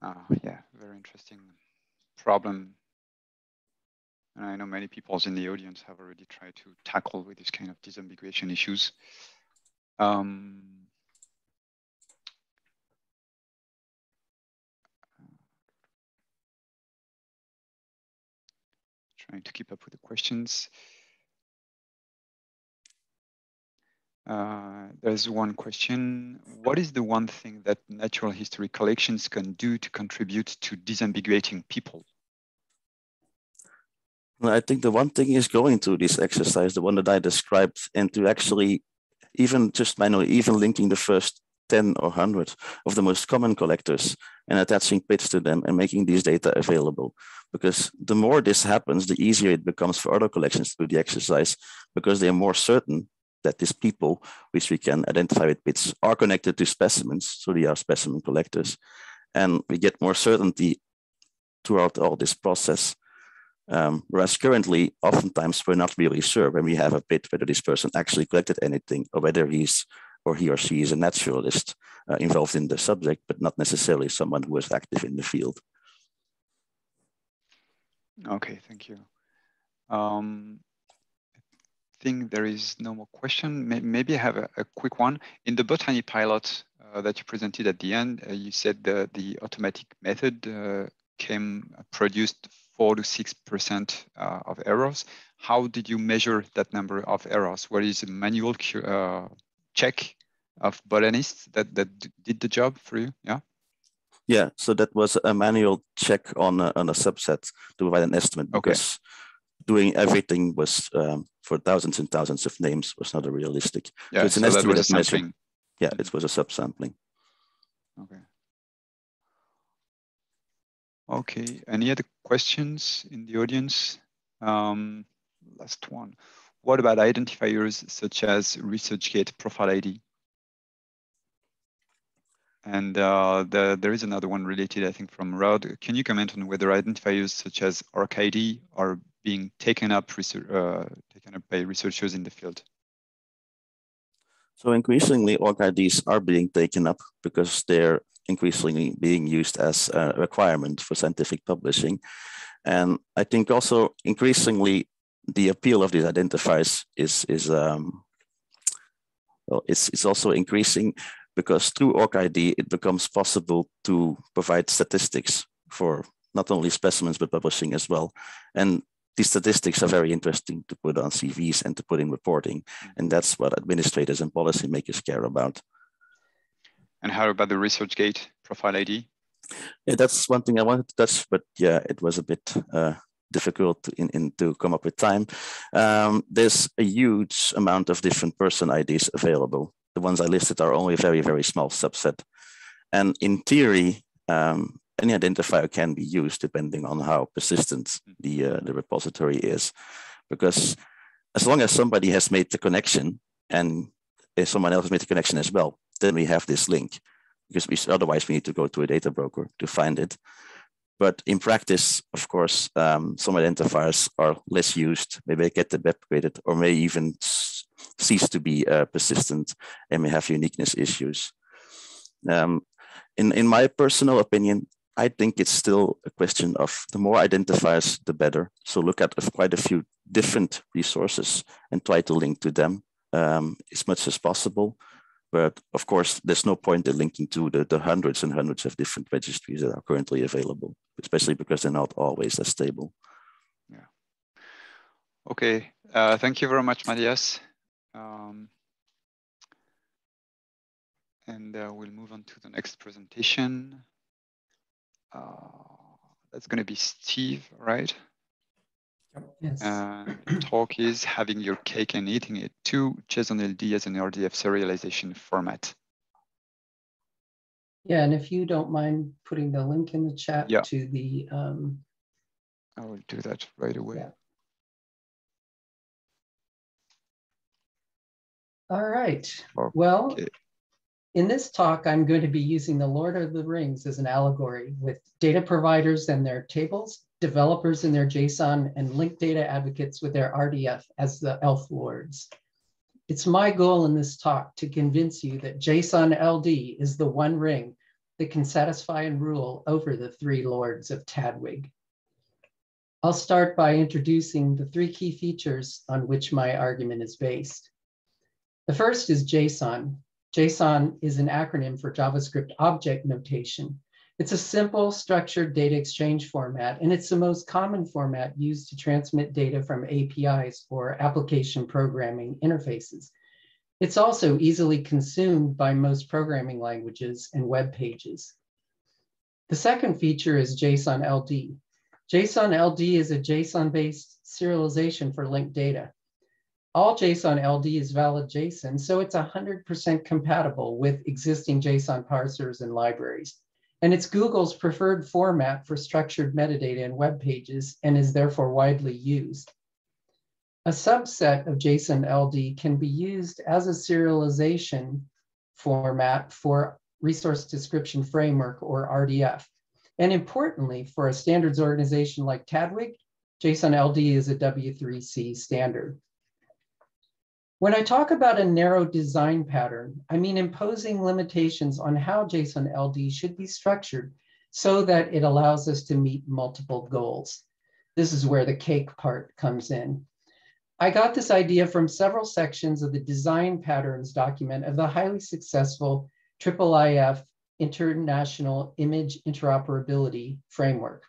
Uh, yeah, very interesting problem. And I know many people in the audience have already tried to tackle with this kind of disambiguation issues. Um, trying to keep up with the questions. Uh, there's one question. What is the one thing that natural history collections can do to contribute to disambiguating people? Well, I think the one thing is going through this exercise, the one that I described, and to actually even just manually, even linking the first 10 or 100 of the most common collectors and attaching PIDs to them and making these data available. Because the more this happens, the easier it becomes for other collections to do the exercise because they are more certain that these people, which we can identify with bits, are connected to specimens, so they are specimen collectors. And we get more certainty throughout all this process. Um, whereas currently, oftentimes we're not really sure when we have a bit whether this person actually collected anything or whether he's or he or she is a naturalist uh, involved in the subject, but not necessarily someone who is active in the field. Okay, thank you. Um, think there is no more question. Maybe I have a, a quick one. In the botany pilot uh, that you presented at the end, uh, you said the, the automatic method uh, came uh, produced four to six percent uh, of errors. How did you measure that number of errors? What is a manual uh, check of botanists that that did the job for you? Yeah. Yeah, so that was a manual check on a, on a subset to provide an estimate because okay. Doing everything was um, for thousands and thousands of names was not a realistic. Yeah, so it's an so estimated measure. Yeah, it was a subsampling. Okay. Okay, any other questions in the audience? Um, last one. What about identifiers such as ResearchGate Profile ID? And uh, the, there is another one related, I think, from Rod. Can you comment on whether identifiers such as ORCID are being taken up, uh, taken up by researchers in the field? So increasingly, ORCIDs are being taken up because they're increasingly being used as a requirement for scientific publishing. And I think also increasingly the appeal of these identifiers is, is um, well, it's, it's also increasing because through ORCID, it becomes possible to provide statistics for not only specimens, but publishing as well. And these statistics are very interesting to put on CVs and to put in reporting. And that's what administrators and policymakers care about. And how about the ResearchGate profile ID? Yeah, that's one thing I wanted to touch, but yeah, it was a bit uh, difficult in, in to come up with time. Um, there's a huge amount of different person IDs available. The ones I listed are only a very, very small subset. And in theory, um, any identifier can be used depending on how persistent the, uh, the repository is. Because as long as somebody has made the connection and if someone else has made the connection as well, then we have this link because we, otherwise we need to go to a data broker to find it. But in practice, of course, um, some identifiers are less used, maybe they get deprecated or may even cease to be uh, persistent and may have uniqueness issues. Um, in, in my personal opinion, I think it's still a question of the more identifiers, the better. So look at quite a few different resources and try to link to them um, as much as possible. But of course, there's no point in linking to the, the hundreds and hundreds of different registries that are currently available, especially because they're not always as stable. Yeah. Okay. Uh, thank you very much, Mathias. Um, and uh, we'll move on to the next presentation. Uh, that's going to be Steve, right? Yes. And talk is having your cake and eating it too, JSON LD as an RDF serialization format. Yeah, and if you don't mind putting the link in the chat yeah. to the. Um, I will do that right away. Yeah. All right. Okay. Well, in this talk, I'm going to be using the Lord of the Rings as an allegory with data providers and their tables, developers and their JSON, and linked data advocates with their RDF as the elf lords. It's my goal in this talk to convince you that JSON LD is the one ring that can satisfy and rule over the three lords of TDWG. I'll start by introducing the three key features on which my argument is based. The first is JSON, JSON is an acronym for JavaScript Object Notation. It's a simple structured data exchange format, and it's the most common format used to transmit data from APIs or application programming interfaces. It's also easily consumed by most programming languages and web pages. The second feature is JSON LD. JSON LD is a JSON-based serialization for linked data all JSON LD is valid JSON, so it's 100% compatible with existing JSON parsers and libraries. And it's Google's preferred format for structured metadata in web pages and is therefore widely used. A subset of JSON LD can be used as a serialization format for Resource Description Framework or RDF. And importantly, for a standards organization like TDWG, JSON LD is a W3C standard. When I talk about a narrow design pattern, I mean imposing limitations on how JSON LD should be structured so that it allows us to meet multiple goals. This is where the cake part comes in. I got this idea from several sections of the design patterns document of the highly successful IIIF International Image Interoperability Framework.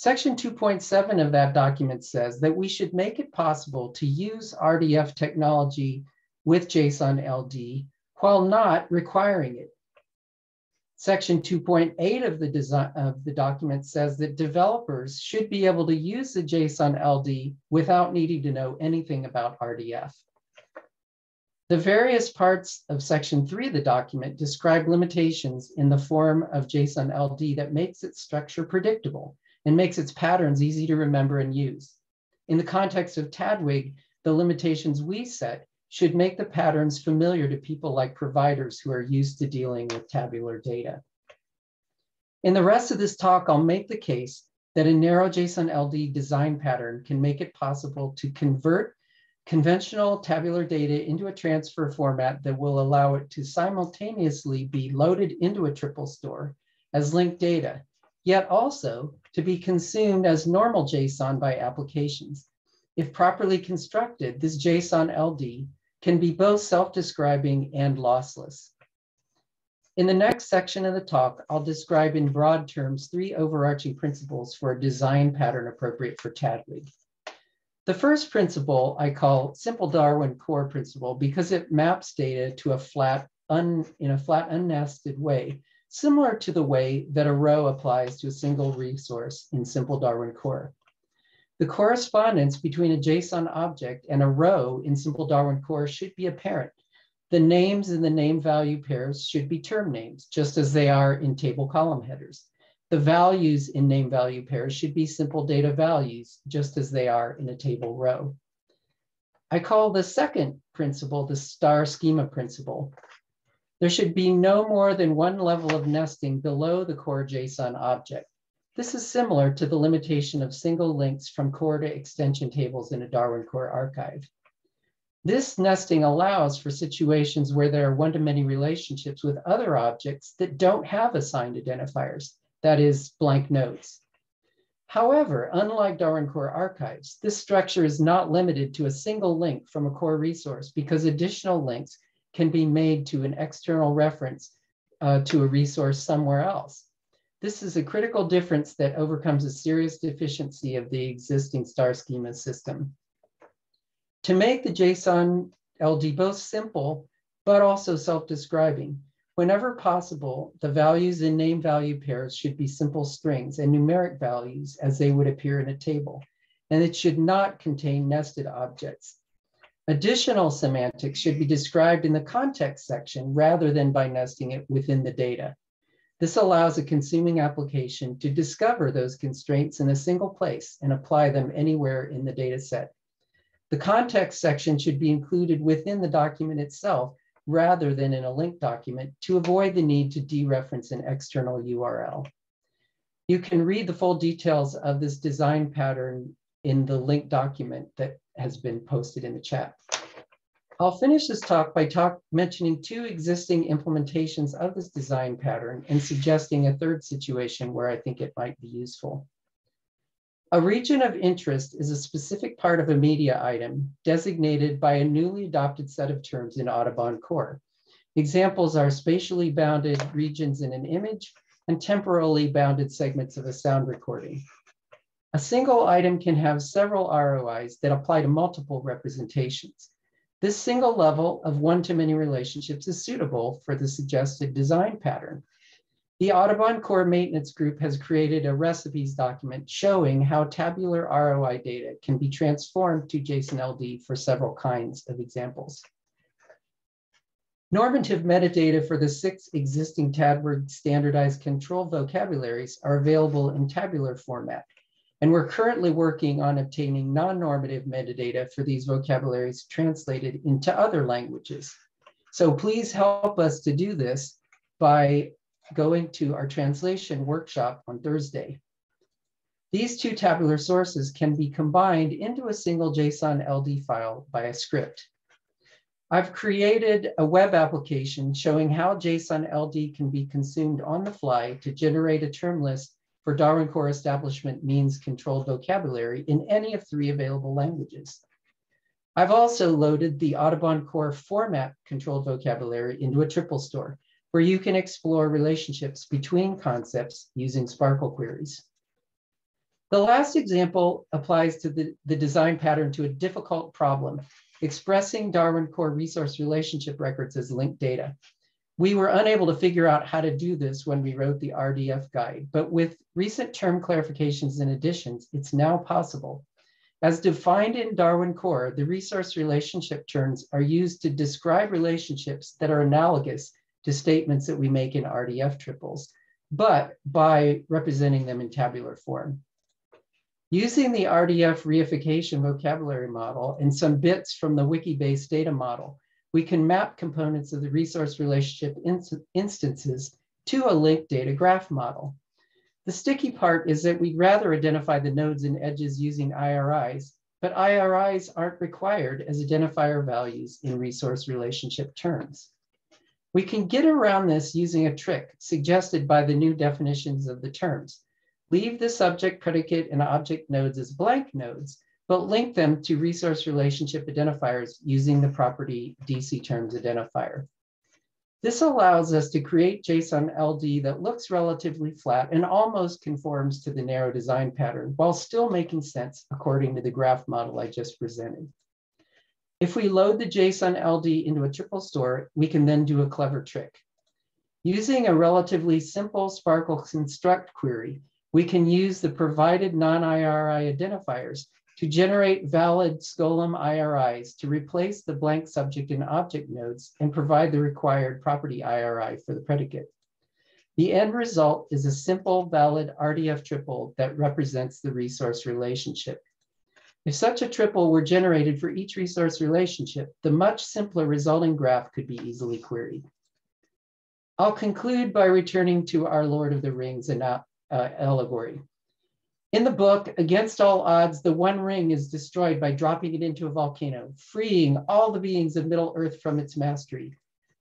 Section 2.7 of that document says that we should make it possible to use RDF technology with JSON LD while not requiring it. Section 2.8 of the design of the document says that developers should be able to use the JSON LD without needing to know anything about RDF. The various parts of section three of the document describe limitations in the form of JSON LD that makes its structure predictable and makes its patterns easy to remember and use. In the context of TDWG, the limitations we set should make the patterns familiar to people like providers who are used to dealing with tabular data. In the rest of this talk, I'll make the case that a narrow JSON LD design pattern can make it possible to convert conventional tabular data into a transfer format that will allow it to simultaneously be loaded into a triple store as linked data yet also to be consumed as normal JSON by applications. If properly constructed, this JSON LD can be both self-describing and lossless. In the next section of the talk, I'll describe in broad terms three overarching principles for a design pattern appropriate for TDWG. The first principle I call simple Darwin core principle because it maps data to a flat, un, in a flat unnested way, similar to the way that a row applies to a single resource in simple Darwin core. The correspondence between a JSON object and a row in simple Darwin core should be apparent the names in the name value pairs should be term names, just as they are in table column headers. The values in name value pairs should be simple data values, just as they are in a table row. I call the second principle the star schema principle. There should be no more than one level of nesting below the core JSON object. This is similar to the limitation of single links from core to extension tables in a Darwin Core archive. This nesting allows for situations where there are one-to-many relationships with other objects that don't have assigned identifiers, that is, blank nodes. However, unlike Darwin Core archives, this structure is not limited to a single link from a core resource because additional links can be made to an external reference uh, to a resource somewhere else. This is a critical difference that overcomes a serious deficiency of the existing star schema system to make the JSON LD both simple, but also self-describing. Whenever possible, the values in name value pairs should be simple strings and numeric values as they would appear in a table, and it should not contain nested objects. Additional semantics should be described in the context section rather than by nesting it within the data. This allows a consuming application to discover those constraints in a single place and apply them anywhere in the data set. The context section should be included within the document itself rather than in a linked document to avoid the need to dereference an external URL. You can read the full details of this design pattern in the linked document that has been posted in the chat. I'll finish this talk by talk, mentioning two existing implementations of this design pattern and suggesting a third situation where I think it might be useful. A region of interest is a specific part of a media item designated by a newly adopted set of terms in Audubon Core. Examples are spatially bounded regions in an image and temporally bounded segments of a sound recording. A single item can have several ROIs that apply to multiple representations. This single level of one-to-many relationships is suitable for the suggested design pattern. The Audubon Core Maintenance Group has created a recipes document showing how tabular ROI data can be transformed to JSON LD for several kinds of examples. Normative metadata for the six existing TDWG standardized control vocabularies are available in tabular format. And we're currently working on obtaining non-normative metadata for these vocabularies translated into other languages. So please help us to do this by going to our translation workshop on Thursday. These two tabular sources can be combined into a single JSON LD file by a script. I've created a web application showing how JSON LD can be consumed on the fly to generate a term list for Darwin Core Establishment Means Controlled Vocabulary in any of three available languages. I've also loaded the Audubon Core format controlled vocabulary into a triple store where you can explore relationships between concepts using SPARQL queries. The last example applies to the, the design pattern to a difficult problem, expressing Darwin Core resource relationship records as linked data. We were unable to figure out how to do this when we wrote the RDF guide, but with recent term clarifications and additions, it's now possible. As defined in Darwin Core, the resource relationship terms are used to describe relationships that are analogous to statements that we make in RDF triples, but by representing them in tabular form. Using the RDF reification vocabulary model and some bits from the Wikibase data model, we can map components of the resource relationship instances to a linked data graph model. The sticky part is that we'd rather identify the nodes and edges using IRIs, but IRIs aren't required as identifier values in resource relationship terms. We can get around this using a trick suggested by the new definitions of the terms. Leave the subject, predicate, and object nodes as blank nodes, but link them to resource relationship identifiers using the property DC terms identifier. This allows us to create JSON LD that looks relatively flat and almost conforms to the narrow design pattern while still making sense according to the graph model I just presented. If we load the JSON LD into a triple store, we can then do a clever trick. Using a relatively simple SPARQL construct query, we can use the provided non-IRI identifiers to generate valid Skolem IRIs to replace the blank subject and object nodes and provide the required property IRI for the predicate. The end result is a simple, valid RDF triple that represents the resource relationship. If such a triple were generated for each resource relationship, the much simpler resulting graph could be easily queried. I'll conclude by returning to our Lord of the Rings uh, allegory. In the book, against all odds, the One Ring is destroyed by dropping it into a volcano, freeing all the beings of Middle Earth from its mastery.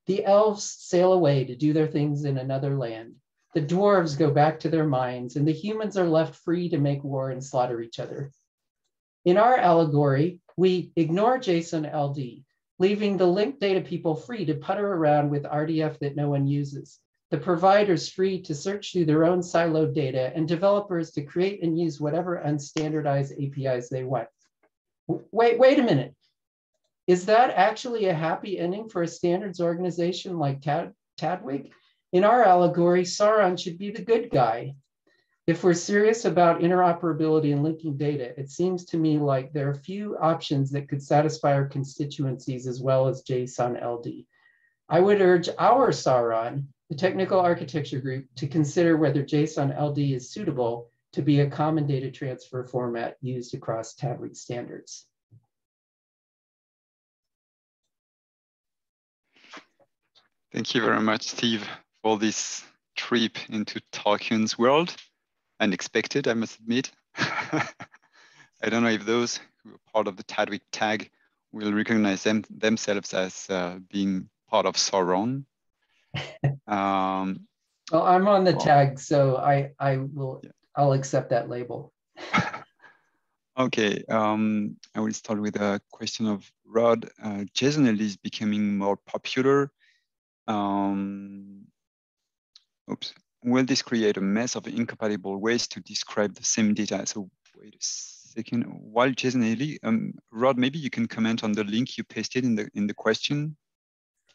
The elves sail away to do their things in another land. The dwarves go back to their mines, and the humans are left free to make war and slaughter each other. In our allegory, we ignore JSON LD, leaving the linked data people free to putter around with RDF that no one uses the providers free to search through their own siloed data and developers to create and use whatever unstandardized APIs they want. Wait, wait a minute. Is that actually a happy ending for a standards organization like Tad, TDWG? In our allegory, Sauron should be the good guy. If we're serious about interoperability and linking data, it seems to me like there are few options that could satisfy our constituencies as well as JSON LD. I would urge our Sauron the technical architecture group to consider whether JSON LD is suitable to be a common data transfer format used across TDWG standards. Thank you very much, Steve, for this trip into Tolkien's world. Unexpected, I must admit. [LAUGHS] I don't know if those who are part of the TDWG tag will recognize them themselves as uh, being part of Sauron um, well, I'm on the well, tag, so I I will yeah. I'll accept that label. [LAUGHS] okay, um, I will start with a question of Rod. Uh, JSON is becoming more popular. Um, oops. Will this create a mess of incompatible ways to describe the same data? So wait a second. While JSON um, Rod, maybe you can comment on the link you pasted in the in the question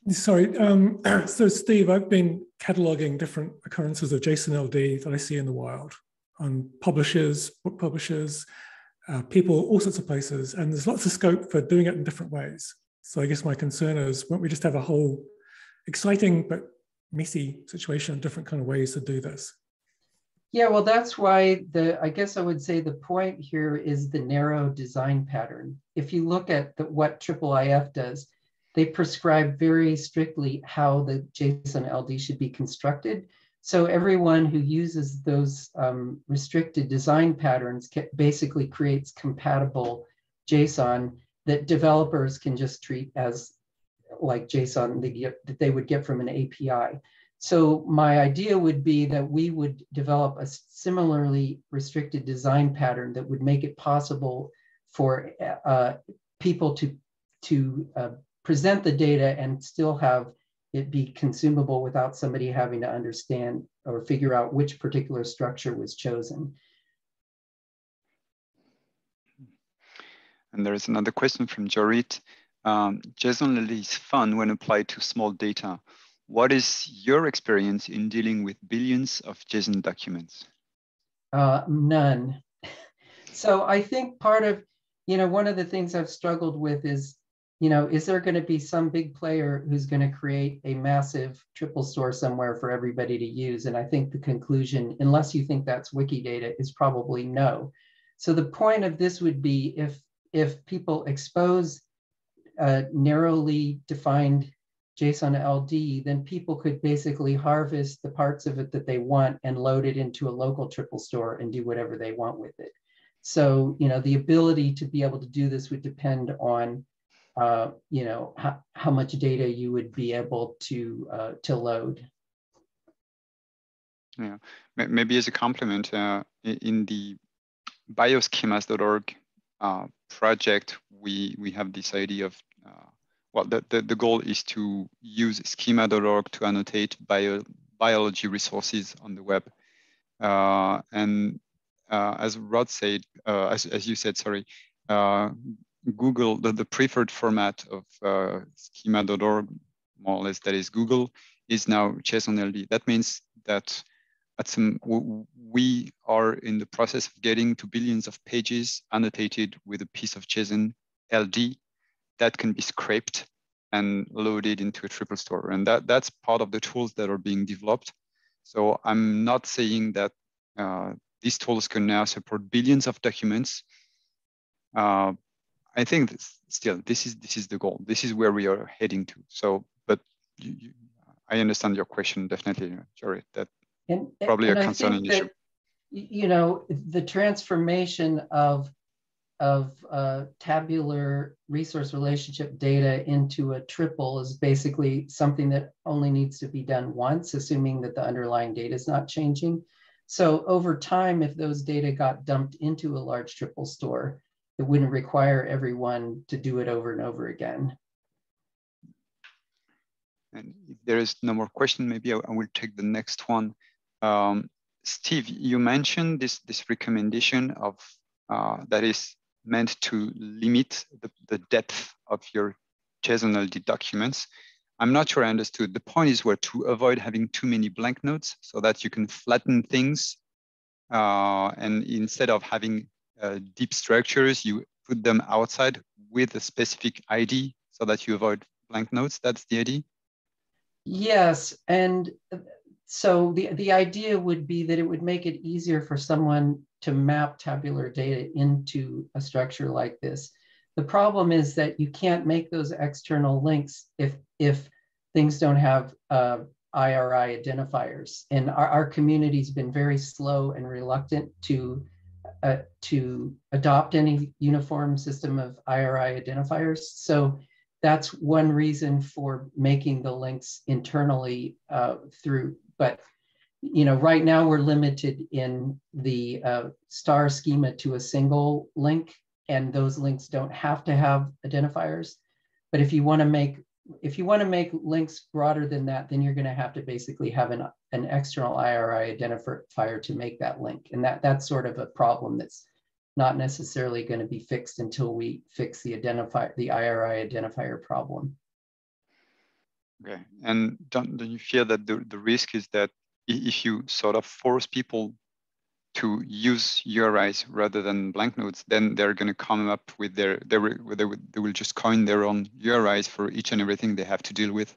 Sorry. Um, [CLEARS THROAT] so, Steve, I've been cataloging different occurrences of JSON LD that I see in the wild on publishers, book publishers, uh, people, all sorts of places. And there's lots of scope for doing it in different ways. So, I guess my concern is won't we just have a whole exciting but messy situation, different kind of ways to do this? Yeah, well, that's why the, I guess I would say the point here is the narrow design pattern. If you look at the, what IIIF does, they prescribe very strictly how the JSON LD should be constructed. So everyone who uses those um, restricted design patterns basically creates compatible JSON that developers can just treat as like JSON they get, that they would get from an API. So my idea would be that we would develop a similarly restricted design pattern that would make it possible for uh, people to, to uh, present the data and still have it be consumable without somebody having to understand or figure out which particular structure was chosen. And there is another question from Jorrit. Um, JSON is fun when applied to small data. What is your experience in dealing with billions of JSON documents? Uh, none. [LAUGHS] so I think part of, you know, one of the things I've struggled with is you know, is there going to be some big player who's going to create a massive triple store somewhere for everybody to use? And I think the conclusion, unless you think that's Wikidata, is probably no. So the point of this would be if if people expose narrowly defined JSON LD, then people could basically harvest the parts of it that they want and load it into a local triple store and do whatever they want with it. So, you know, the ability to be able to do this would depend on uh, you know, how, how much data you would be able to, uh, to load. Yeah, maybe as a complement, uh, in the bioschemas.org uh, project, we, we have this idea of uh, well, the, the, the goal is to use schema.org to annotate bio, biology resources on the web. And as Rod said, as, as you said, sorry, Google, the, the preferred format of uh, schema.org, more or less, that is Google, is now JSON-LD. That means that at some, we are in the process of getting to billions of pages annotated with a piece of JSON LD that can be scraped and loaded into a triple store. And that, that's part of the tools that are being developed. So I'm not saying that uh, these tools can now support billions of documents. Uh, I think this, still this is this is the goal. This is where we are heading to. So, but you, you, I understand your question definitely, Jared. That and, probably and a concerning issue. That, you know, the transformation of of uh, tabular resource relationship data into a triple is basically something that only needs to be done once, assuming that the underlying data is not changing. So over time, if those data got dumped into a large triple store, it wouldn't require everyone to do it over and over again. And if there is no more question, maybe I, I will take the next one. Um, Steve, you mentioned this, this recommendation of uh, that is meant to limit the, the depth of your JSON-LD documents. I'm not sure I understood. The point is where to avoid having too many blank nodes so that you can flatten things. Uh, and instead of having uh, deep structures, you put them outside with a specific ID so that you avoid blank nodes. That's the idea? Yes. And so the, the idea would be that it would make it easier for someone to map tabular data into a structure like this. The problem is that you can't make those external links if, if things don't have uh, IRI identifiers. And our, our community's been very slow and reluctant to, uh, to adopt any uniform system of IRI identifiers. So that's one reason for making the links internally uh, through but you know, right now we're limited in the uh, star schema to a single link, and those links don't have to have identifiers. But if you want to make if you want to make links broader than that, then you're going to have to basically have an, an external IRI identifier to make that link. And that, that's sort of a problem that's not necessarily going to be fixed until we fix the identify the IRI identifier problem. Okay, and don't, don't you fear that the, the risk is that if you sort of force people to use URIs rather than blank nodes, then they're going to come up with their, they, they, they will just coin their own URIs for each and everything they have to deal with.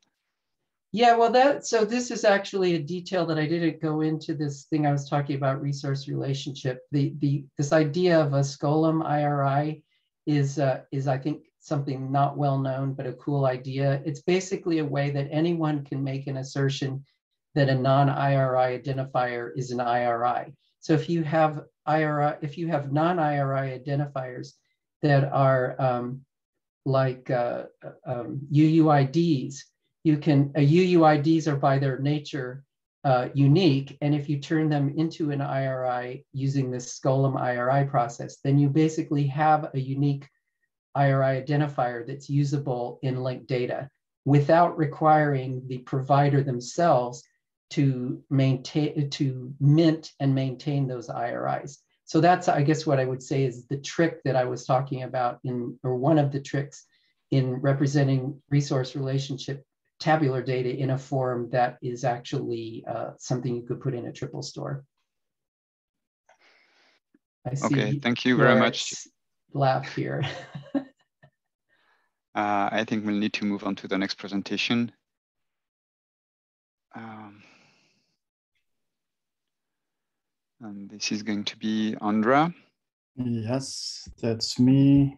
Yeah, well, that so this is actually a detail that I didn't go into this thing I was talking about resource relationship. The the this idea of a Skolem IRI is uh, is I think something not well known, but a cool idea. It's basically a way that anyone can make an assertion that a non-IRI identifier is an IRI. So if you have IRI, if you have non-IRI identifiers that are um, like uh, um, UUIDs, you can, uh, UUIDs are by their nature uh, unique. And if you turn them into an IRI using this Skolem IRI process, then you basically have a unique IRI identifier that's usable in linked data without requiring the provider themselves to maintain to mint and maintain those IRIs. So that's I guess what I would say is the trick that I was talking about in or one of the tricks in representing resource relationship tabular data in a form that is actually uh, something you could put in a triple store. I see okay, thank you very much laugh here. [LAUGHS] uh, I think we'll need to move on to the next presentation. Um, and this is going to be Andra. Yes, that's me.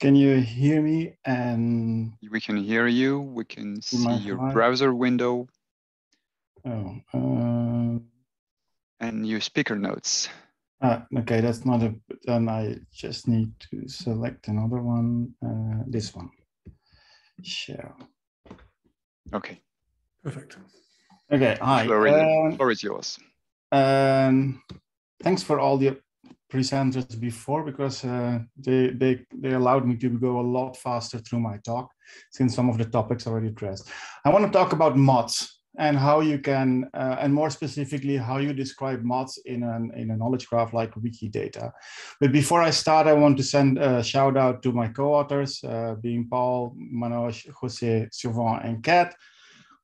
Can you hear me? And we can hear you. We can see your browser window. Oh, uh, and your speaker notes. Ah, okay, that's not a, then I just need to select another one, uh, this one, share. Okay. Perfect. Okay, hi. Floor, um, floor is yours. Um, thanks for all the presenters before because uh, they, they, they allowed me to go a lot faster through my talk since some of the topics already addressed. I want to talk about moths and how you can, uh, and more specifically, how you describe moths in, an, in a knowledge graph like Wikidata. But before I start, I want to send a shout out to my co-authors, uh, being Paul, Manoj, Jose, Siobhan, and Kat,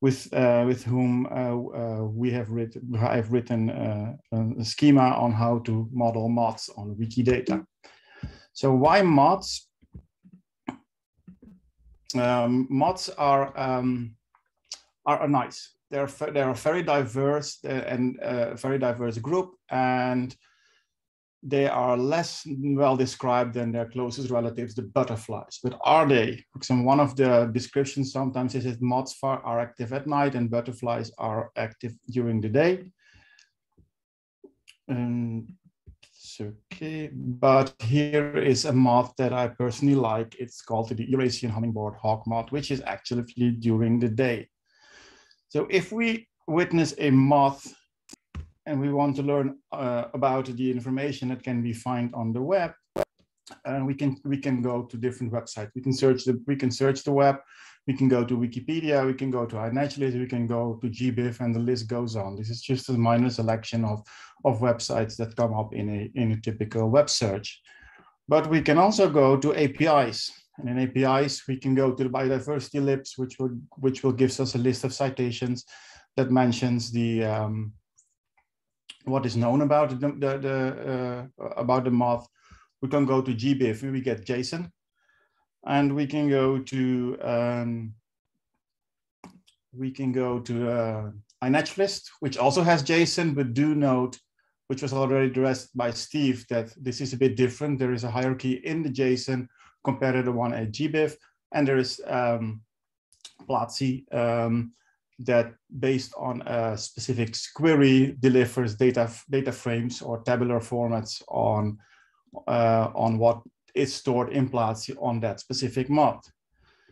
with, uh, with whom uh, uh, we have written, I've written a schema on how to model moths on Wikidata. So why moths? Um, moths are um, are nice they're they're a very diverse uh, and uh, very diverse group, and they are less well described than their closest relatives, the butterflies. But are they? For example, one of the descriptions sometimes is that moths are active at night and butterflies are active during the day. And it's okay, but here is a moth that I personally like. It's called the Eurasian hummingbird hawk moth, which is actually during the day. So if we witness a moth and we want to learn uh, about the information that can be found on the web, and uh, we can we can go to different websites. We can search the we can search the web. We can go to Wikipedia. We can go to iNaturalist. We can go to GBIF, and the list goes on. This is just a minor selection of of websites that come up in a in a typical web search. But we can also go to APIs. And in APIs, we can go to the biodiversity libs, which will which will gives us a list of citations that mentions the um, what is known about the, the, the uh, about the moth. We can go to GBIF, we get JSON, and we can go to um, we can go to uh, iNaturalist, which also has JSON, but do note, which was already addressed by Steve, that this is a bit different. There is a hierarchy in the JSON compared to the one at GBIF. And there is um, Plazi um, that based on a specific query delivers data, data frames or tabular formats on, uh, on what is stored in Plazi on that specific moth.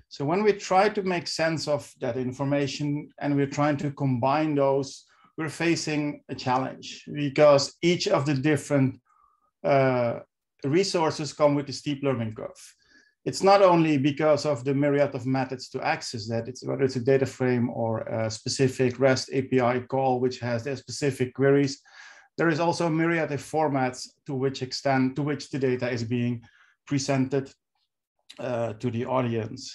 So when we try to make sense of that information and we're trying to combine those, we're facing a challenge because each of the different uh, resources come with a steep learning curve it's not only because of the myriad of methods to access that, it's whether it's a data frame or a specific REST API call, which has their specific queries. There is also a myriad of formats to which extent, to which the data is being presented uh, to the audience.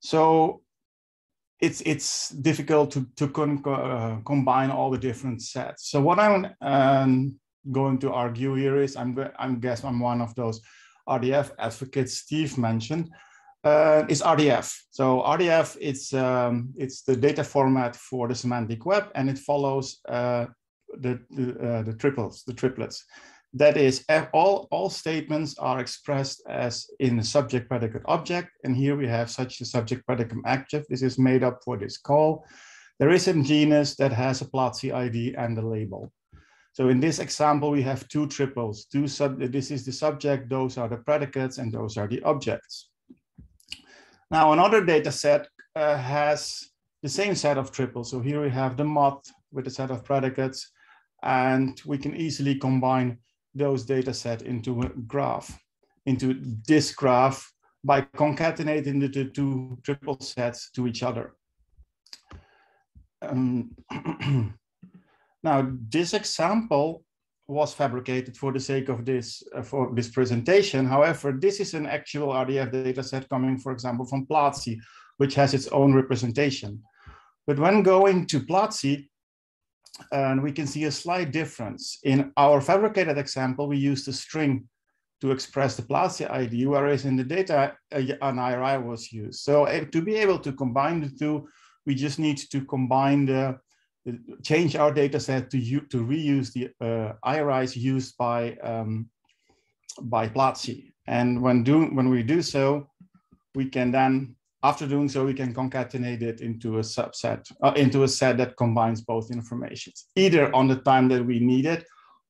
So it's, it's difficult to, to uh, combine all the different sets. So what I'm um, going to argue here is, I'm, I'm guess I'm one of those RDF advocate Steve mentioned, uh, is RDF. So RDF, it's, um, it's the data format for the semantic web and it follows uh, the, the, uh, the triples, the triplets. That is, all, all statements are expressed as in a subject predicate object. And here we have such a subject predicate adjective. This is made up for this call. There is a genus that has a Plazi ID and a label. So in this example, we have two triples. Two sub this is the subject, those are the predicates, and those are the objects. Now, another data set uh, has the same set of triples. So here we have the moth with a set of predicates, and we can easily combine those data set into a graph, into this graph by concatenating the two triple sets to each other. Um, [CLEARS THROAT] Now, this example was fabricated for the sake of this, uh, for this presentation. However, this is an actual RDF dataset coming, for example, from Plazi, which has its own representation. But when going to Plazi, and we can see a slight difference. In our fabricated example, we used a string to express the Plazi ID, whereas in the data, uh, an IRI was used. So uh, to be able to combine the two, we just need to combine the change our data set to, to reuse the uh, IRIs used by, um, by Plazi. And when, do, when we do so, we can then, after doing so, we can concatenate it into a subset, uh, into a set that combines both informations, either on the time that we need it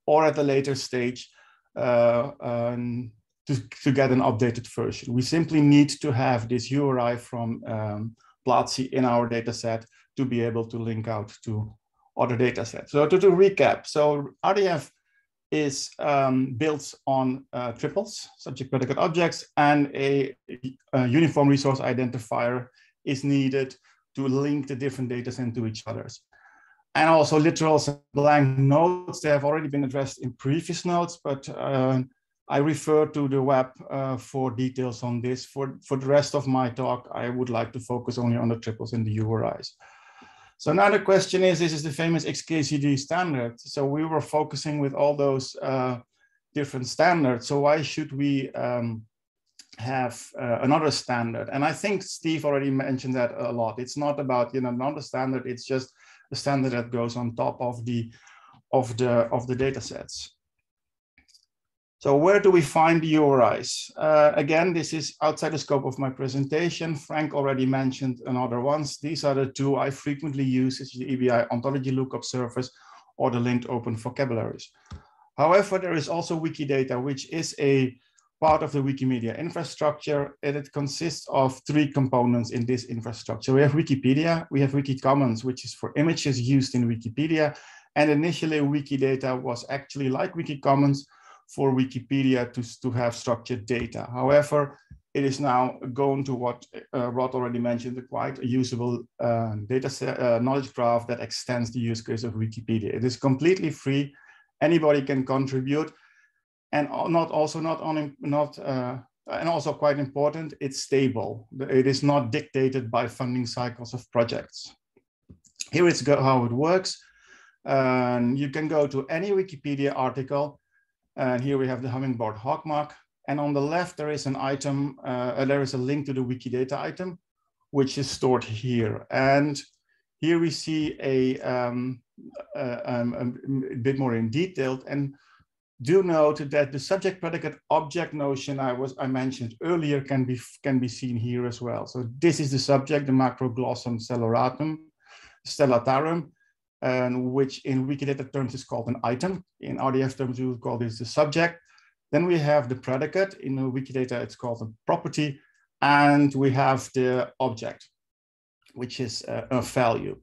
or at a later stage uh, um, to, to get an updated version. We simply need to have this URI from um, Plazi in our data set to be able to link out to other data sets. So to, to recap, so RDF is um, built on uh, triples, subject predicate objects, and a, a, uniform resource identifier is needed to link the different data sets to each others. And also literals and blank nodes, they have already been addressed in previous notes, but uh, I refer to the web uh, for details on this. For, for the rest of my talk, I would like to focus only on the triples and the URIs. So now the question is, this is the famous XKCD standard. So we were focusing with all those uh, different standards. So why should we um, have uh, another standard? And I think Steve already mentioned that a lot. It's not about, you know, not a standard, it's just a standard that goes on top of the, of the, of the data sets. So where do we find the URIs? Uh, again, this is outside the scope of my presentation. Franck already mentioned another ones. These are the two I frequently use, is the EBI ontology lookup service or the linked open vocabularies. However, there is also Wikidata, which is a part of the Wikimedia infrastructure, and it consists of three components in this infrastructure. We have Wikipedia, we have Wikicommons, which is for images used in Wikipedia, and initially Wikidata was actually like Wikicommons, for Wikipedia to, to have structured data. However, it is now going to what uh, Rod already mentioned, quite a usable uh, data set, uh, knowledge graph that extends the use case of Wikipedia. It is completely free. Anybody can contribute. And not also not only not uh, and also quite important, it's stable. It is not dictated by funding cycles of projects. Here is how it works. And you can go to any Wikipedia article and here we have the Hummingbird Hawkmoth. And on the left, there is an item, uh, there is a link to the Wikidata item, which is stored here. And here we see a, um, uh, um, a bit more in detail. And do note that the subject predicate object notion I was I mentioned earlier can be can be seen here as well. So this is the subject, the macroglossum stellaratum, stellatarum, and which in Wikidata terms is called an item. In RDF terms, we would call this the subject. Then we have the predicate. In Wikidata, it's called a property. And we have the object, which is a, a value.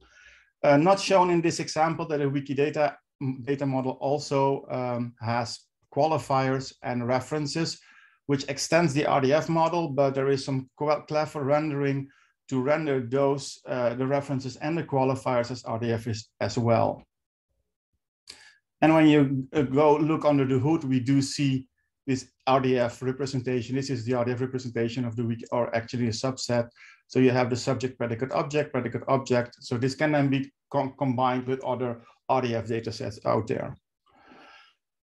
Uh, not shown in this example that a Wikidata data model also um, has qualifiers and references, which extends the RDF model, but there is some clever rendering to render those, uh, the references and the qualifiers as RDF as well. And when you uh, go look under the hood, we do see this RDF representation. This is the RDF representation of the week, or actually a subset. So you have the subject predicate object, predicate object. So this can then be com combined with other RDF datasets out there.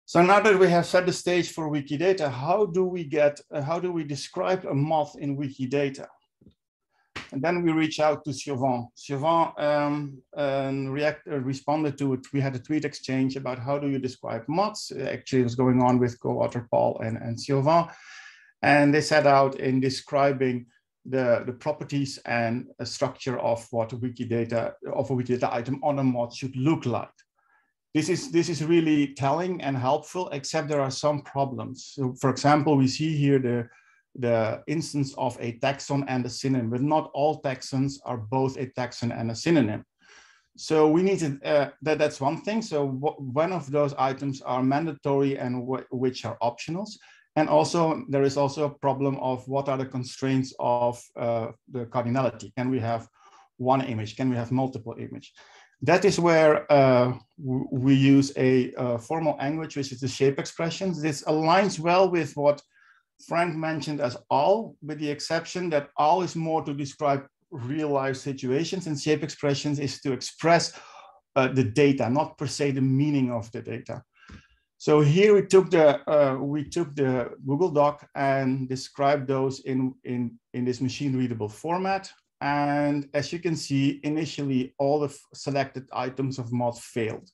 So now that we have set the stage for Wikidata, how do we get, uh, how do we describe a moth in Wikidata? And then we reached out to Siobhan. Siobhan um, um, react, uh, responded to it. We had a tweet exchange about how do you describe moths. Actually, it was going on with co-author Paul and, and Siobhan. And they set out in describing the, the properties and structure of what a Wikidata, of a Wikidata item on a moth should look like. This is, this is really telling and helpful, except there are some problems. So for example, we see here the, the instance of a taxon and a synonym, but not all taxons are both a taxon and a synonym. So we need to, uh, that, that's one thing. So one of those items are mandatory and which are optionals. And also there is also a problem of what are the constraints of uh, the cardinality? Can we have one image? Can we have multiple image? That is where uh, we use a, uh, formal language, which is the shape expressions. This aligns well with what Franck mentioned as all, with the exception that OWL is more to describe real life situations and shape expressions is to express uh, the data, not per se the meaning of the data. So here we took the uh, we took the Google Doc and described those in, in, in this machine readable format. And as you can see, initially all the selected items of moth failed.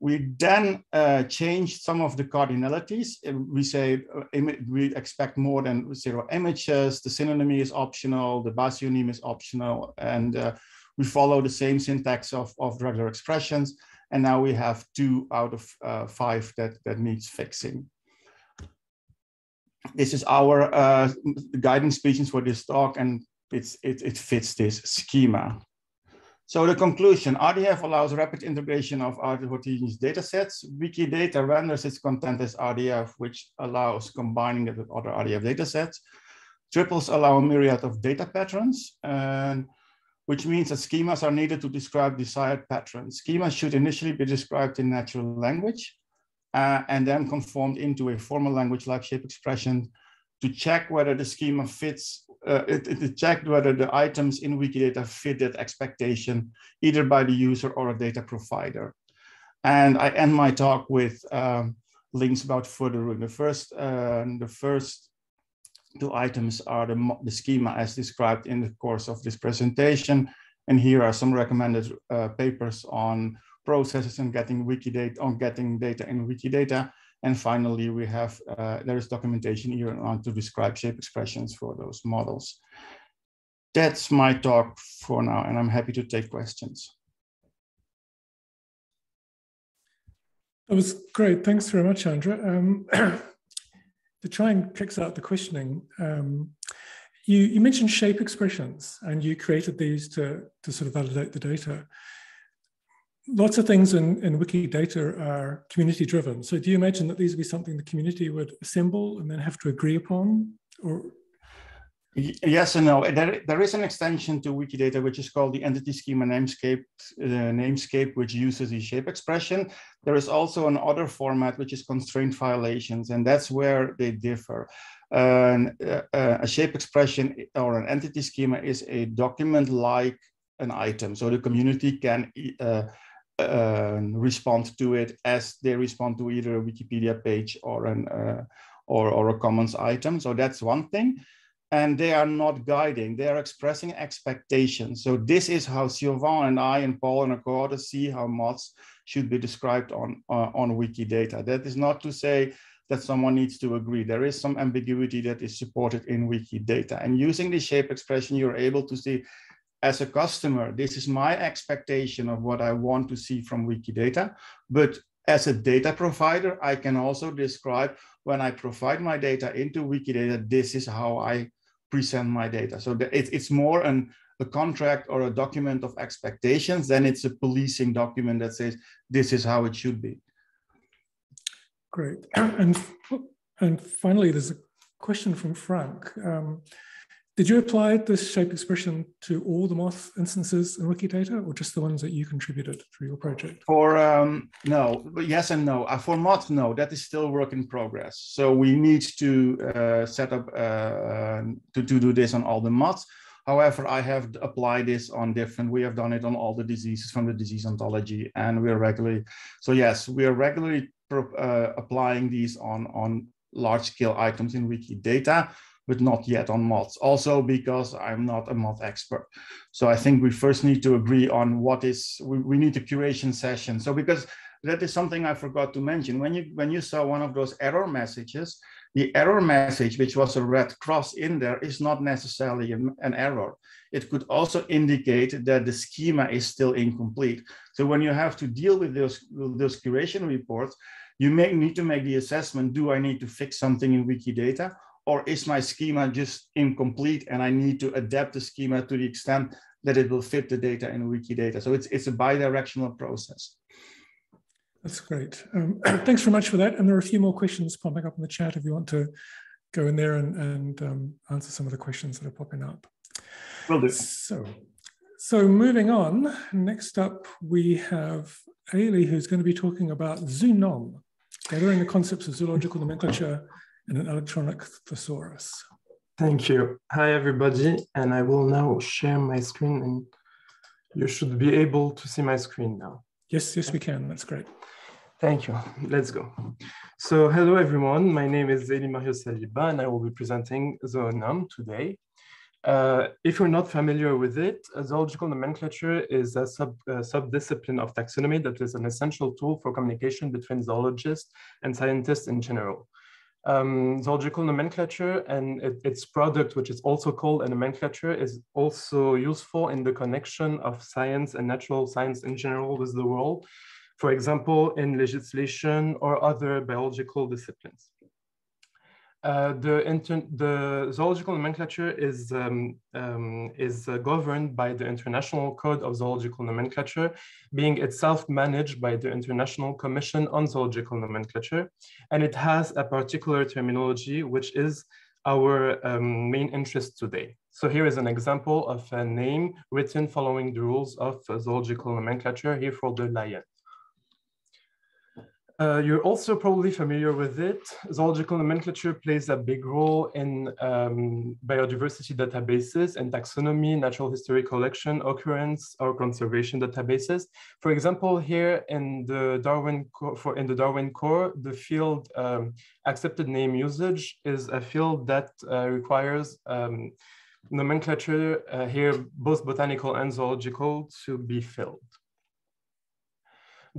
We then uh, changed some of the cardinalities. We say uh, we expect more than zero images. The synonymy is optional. The basionym is optional. And uh, we follow the same syntax of, of regular expressions. And now we have two out of uh, five that, that needs fixing. This is our uh, guiding species for this talk, and it's, it, it fits this schema. So the conclusion, RDF allows rapid integration of heterogeneous data sets. Wikidata renders its content as RDF, which allows combining it with other RDF data sets. Triples allow a myriad of data patterns, and which means that schemas are needed to describe desired patterns. Schemas should initially be described in natural language uh, and then conformed into a formal language like shape expression to check whether the schema fits uh, it, it checked whether the items in Wikidata fit that expectation, either by the user or a data provider. And I end my talk with um, links about further. The first, uh, the first two items are the, the schema as described in the course of this presentation. And here are some recommended uh, papers on processes and getting Wikidata on getting data in Wikidata. And finally, we have, uh, there is documentation here on to describe shape expressions for those models. That's my talk for now, and I'm happy to take questions. That was great. Thanks very much, Andra. Um, to try and kicks out the questioning, um, you, you mentioned shape expressions and you created these to, to sort of validate the data lots of things in, in Wikidata are community driven. So do you imagine that these would be something the community would assemble and then have to agree upon? Or Yes and no. There, there is an extension to Wikidata which is called the Entity Schema Namespace, uh, namespace, which uses the shape expression. There is also another format which is constraint violations, and that's where they differ. Uh, uh, a shape expression or an entity schema is a document like an item, so the community can uh, respond to it as they respond to either a Wikipedia page or an uh, or, or a commons item. So that's one thing. And they are not guiding, they are expressing expectations. So this is how Siobhan and I and Paul and Accorda see how moths should be described on, uh, on Wikidata. That is not to say that someone needs to agree. There is some ambiguity that is supported in Wikidata. And using the shape expression, you're able to see as a customer, this is my expectation of what I want to see from Wikidata. But as a data provider, I can also describe when I provide my data into Wikidata, this is how I present my data. So it's, more an, a contract or a document of expectations than it's a policing document that says this is how it should be. Great. [CLEARS THROAT] And, and finally, there's a question from Franck. Um, did you apply this shape expression to all the Moth instances in Wikidata or just the ones that you contributed through your project? For um, no, yes and no. Uh, for Moth, no, that is still work in progress. So we need to uh, set up uh, to, to do this on all the Moths. However, I have applied this on different, we have done it on all the diseases from the disease ontology and we're regularly, so yes, we are regularly uh, applying these on, on large scale items in Wikidata but not yet on moths. Also because I'm not a moth expert. So I think we first need to agree on what is, we, we need a curation session. So because that is something I forgot to mention. When you, when you saw one of those error messages, the error message, which was a red cross in there, is not necessarily an, error. It could also indicate that the schema is still incomplete. So when you have to deal with those, those curation reports, you may need to make the assessment, do I need to fix something in Wikidata or is my schema just incomplete and I need to adapt the schema to the extent that it will fit the data in Wikidata. So it's, it's a bidirectional process. That's great. Um, [CLEARS THROAT] thanks very much for that. And there are a few more questions popping up in the chat if you want to go in there and, and um, answer some of the questions that are popping up. Will do. So, so moving on, next up we have Elie, who's going to be talking about zoonom, gathering the concepts of zoological nomenclature and an electronic thesaurus. Thank you. Hi, everybody. And I will now share my screen and you should be able to see my screen now. Yes, yes, we can. That's great. Thank you. Let's go. So hello, everyone. My name is Elie Mario Saliba, and I will be presenting Zoonom today. Uh, if you're not familiar with it, zoological nomenclature is a sub uh, subdiscipline of taxonomy that is an essential tool for communication between zoologists and scientists in general um, zoological nomenclature and it, its product, which is also called a nomenclature, is also useful in the connection of science and natural science in general with the world. For example, in legislation or other biological disciplines. Uh, the, the zoological nomenclature is, um, um, is uh, governed by the International Code of Zoological Nomenclature, being itself managed by the International Commission on Zoological Nomenclature. And it has a particular terminology, which is our um, main interest today. So here is an example of a name written following the rules of uh, zoological nomenclature here for the lion. Uh, you're also probably familiar with it. Zoological nomenclature plays a big role in um, biodiversity databases and taxonomy, natural history collection, occurrence, or conservation databases. For example, here in the Darwin for in the Darwin Core, the field um, accepted name usage is a field that uh, requires um, nomenclature uh, here, both botanical and zoological, to be filled.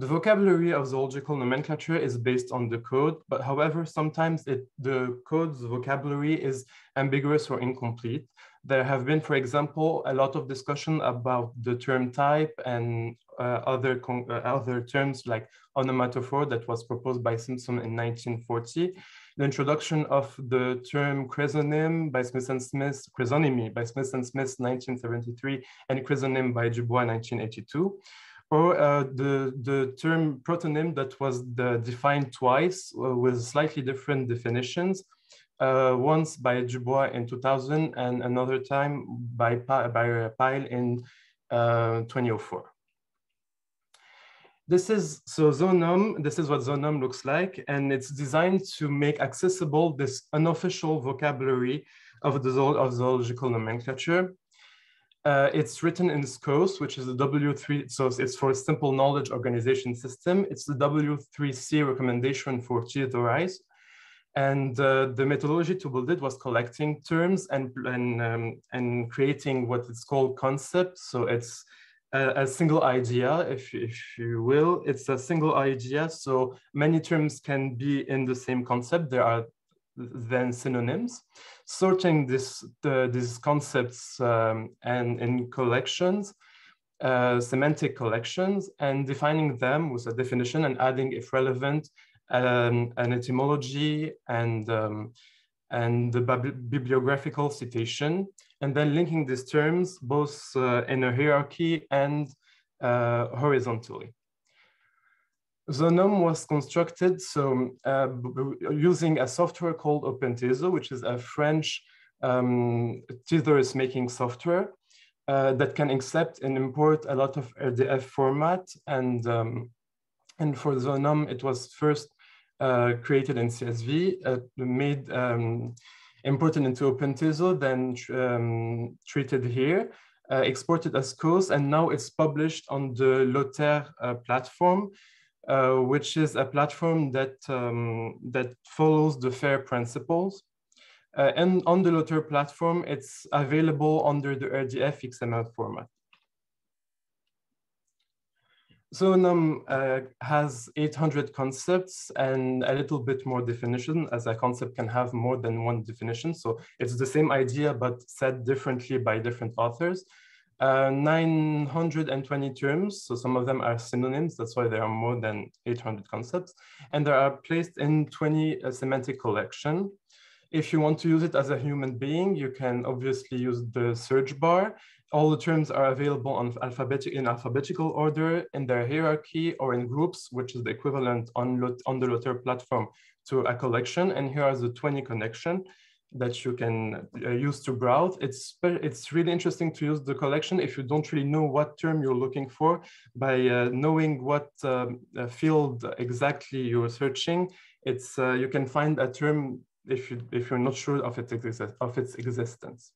The vocabulary of zoological nomenclature is based on the code, but however, sometimes it, the code's vocabulary is ambiguous or incomplete. There have been, for example, a lot of discussion about the term type and uh, other, uh, other terms like onomatophore that was proposed by Simpson in 1940 the introduction of the term chresonym by Smith and Smith, chresonymy by Smith and Smith 1973, and chresonym by Dubois 1982 or uh, the, the term protonym that was the, defined twice uh, with slightly different definitions, uh, once by Dubois in 2000 and another time by, by Pyle in uh, 2004. This is, so Zoonom, this is what Zoonom looks like, and it's designed to make accessible this unofficial vocabulary of the of zoological nomenclature uh, it's written in SKOS, which is the W3, so it's for a Simple Knowledge Organization System. It's the W3C recommendation for theorized. And uh, the methodology to build it was collecting terms and, and, um, and creating what is called concepts. So it's a, a, single idea, if, if you will. It's a single idea, so many terms can be in the same concept. There are then synonyms sorting this, the, these concepts um, and in collections, uh, semantic collections, and defining them with a definition and adding, if relevant, um, an etymology and, um, and the bibliographical citation, and then linking these terms both uh, in a hierarchy and uh, horizontally. Zoonom was constructed so uh, using a software called OpenTheso, which is a French um, tethers making software uh, that can accept and import a lot of RDF format. And, um, and for Zoonom, it was first uh, created in CSV, uh, made um, imported into OpenTheso, then um, treated here, uh, exported as SKOS, and now it's published on the Loterre uh, platform, uh, which is a platform that, um, that follows the FAIR principles. Uh, and on the Loterre platform, it's available under the RDF XML format. Zoonom uh, has 800 concepts and a little bit more definition as a concept can have more than one definition. So it's the same idea, but said differently by different authors uh, 920 terms. So some of them are synonyms. That's why there are more than 800 concepts. And they are placed in 20 uh, semantic collection. If you want to use it as a human being, you can obviously use the search bar. All the terms are available on alphabetic, in alphabetical order in their hierarchy or in groups, which is the equivalent on, on the Loterre platform to a collection. And here are the 20 connection that you can uh, use to browse. It's, it's really interesting to use the collection if you don't really know what term you're looking for. By uh, knowing what um, field exactly you're searching, it's, uh, you can find a term if, you, if you're not sure of, it of its existence.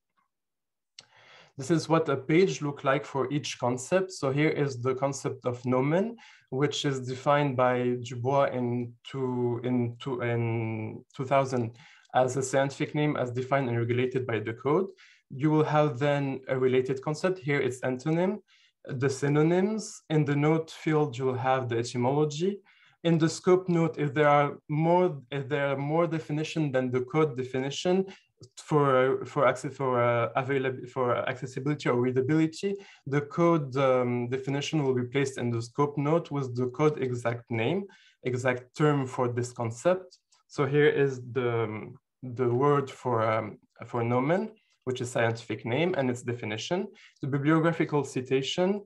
This is what a page look like for each concept. So here is the concept of nomen, which is defined by Dubois in, two, in, two, in 2000 as a scientific name as defined and regulated by the code. You will have then a related concept. Here it's antonym, the synonyms. In the note field, you'll have the etymology. In the scope note, if there are more, if there are more definition than the code definition for for access for uh, available for accessibility or readability, the code um, definition will be placed in the scope note with the code exact name, exact term for this concept. So here is the the word for, um, for nomen, which is scientific name and its definition, the bibliographical citation,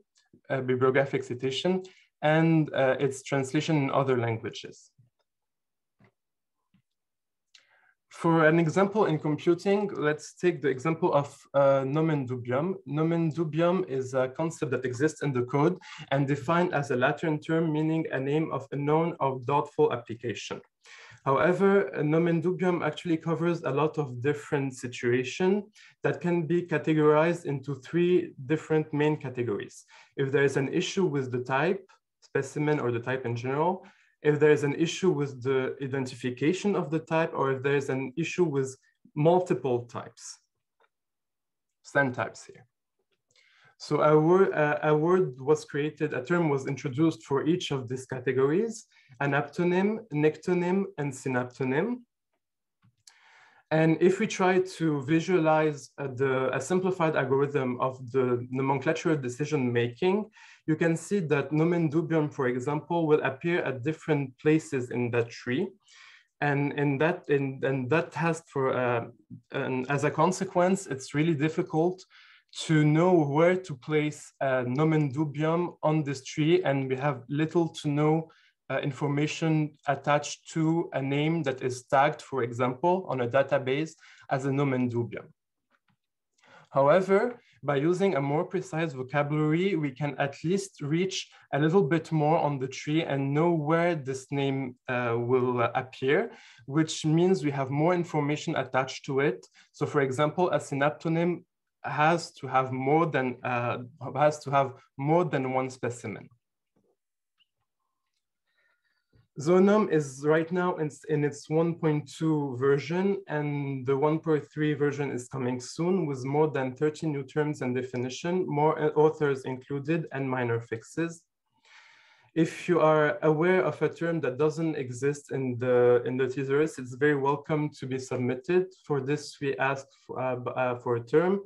uh, bibliographic citation, and uh, its translation in other languages. For an example in computing, let's take the example of uh, nomen dubium. Nomen dubium is a concept that exists in the code and defined as a Latin term meaning a name of a known or doubtful application. However, uh, nomen dubium actually covers a lot of different situations that can be categorized into three different main categories. If there is an issue with the type, specimen or the type in general, if there is an issue with the identification of the type, or if there is an issue with multiple types, stem types here. So a word, uh, a word was created, a term was introduced for each of these categories, an aptonym, nectonym, and synaptonym. And if we try to visualize uh, the, a simplified algorithm of the nomenclature decision making, you can see that nomen dubium, for example, will appear at different places in that tree. And, in that, in, and that has for, uh, and as a consequence, it's really difficult to know where to place a nomen dubium on this tree. And we have little to no uh, information attached to a name that is tagged, for example, on a database as a nomen dubium. However, by using a more precise vocabulary, we can at least reach a little bit more on the tree and know where this name uh, will uh, appear, which means we have more information attached to it. So for example, a synaptonym has to have more than, uh, has to have more than one specimen. Zoonom is right now in, in its 1.2 version and the 1.3 version is coming soon with more than 30 new terms and definition, more authors included and minor fixes. If you are aware of a term that doesn't exist in the, in the thesaurus, it's very welcome to be submitted. For this, we ask for, uh, uh, for a term,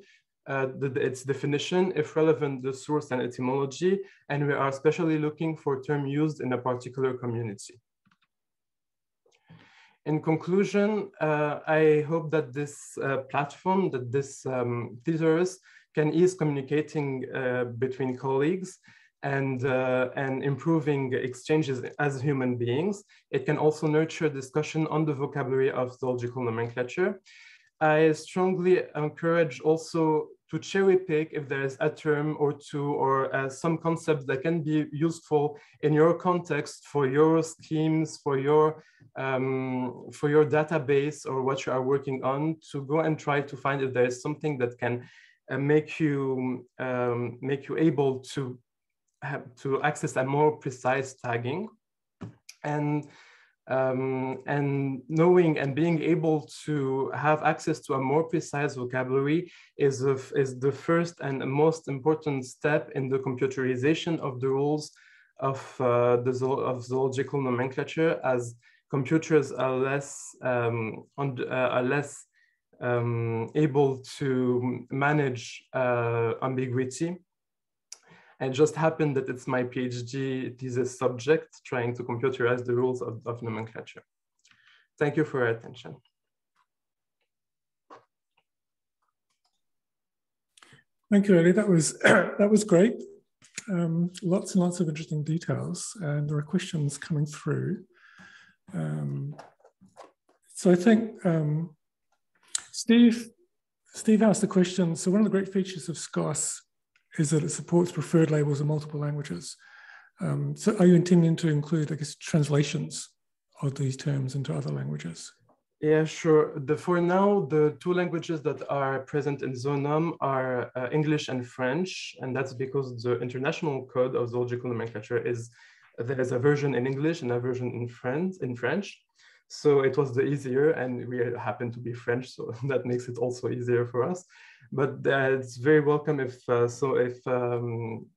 uh, the, its definition, if relevant, the source and etymology, and we are especially looking for term used in a particular community. In conclusion, uh, I hope that this uh, platform, that this um, thesaurus can ease communicating uh, between colleagues and, uh, and improving exchanges as human beings. It can also nurture discussion on the vocabulary of zoological nomenclature. I strongly encourage also to cherry pick if there's a term or two or uh, some concepts that can be useful in your context for your schemes, for your, um, for your database or what you are working on to go and try to find if there is something that can uh, make you um, make you able to have to access a more precise tagging. And um, and knowing and being able to have access to a more precise vocabulary is, a, is the first and most important step in the computerization of the rules of uh, the zo of zoological nomenclature as computers are less um, on, uh, are less um, able to manage uh, ambiguity it just happened that it's my PhD thesis subject, trying to computerize the rules of, of nomenclature. Thank you for your attention. Thank you, Eddie. That was [CLEARS THROAT] that was great. Um, lots and lots of interesting details, and there are questions coming through. Um, so I think um, Steve Steve asked the question. So one of the great features of SKOS is that it supports preferred labels in multiple languages. Um, so are you intending to include, I guess, translations of these terms into other languages? Yeah, sure. The, for now, the two languages that are present in Zoonom are uh, English and French, and that's because the international code of zoological nomenclature is there is a version in English and a version in French. In French, so it was the easier, and we happen to be French, so [LAUGHS] that makes it also easier for us but uh, it's very welcome if uh, so if um,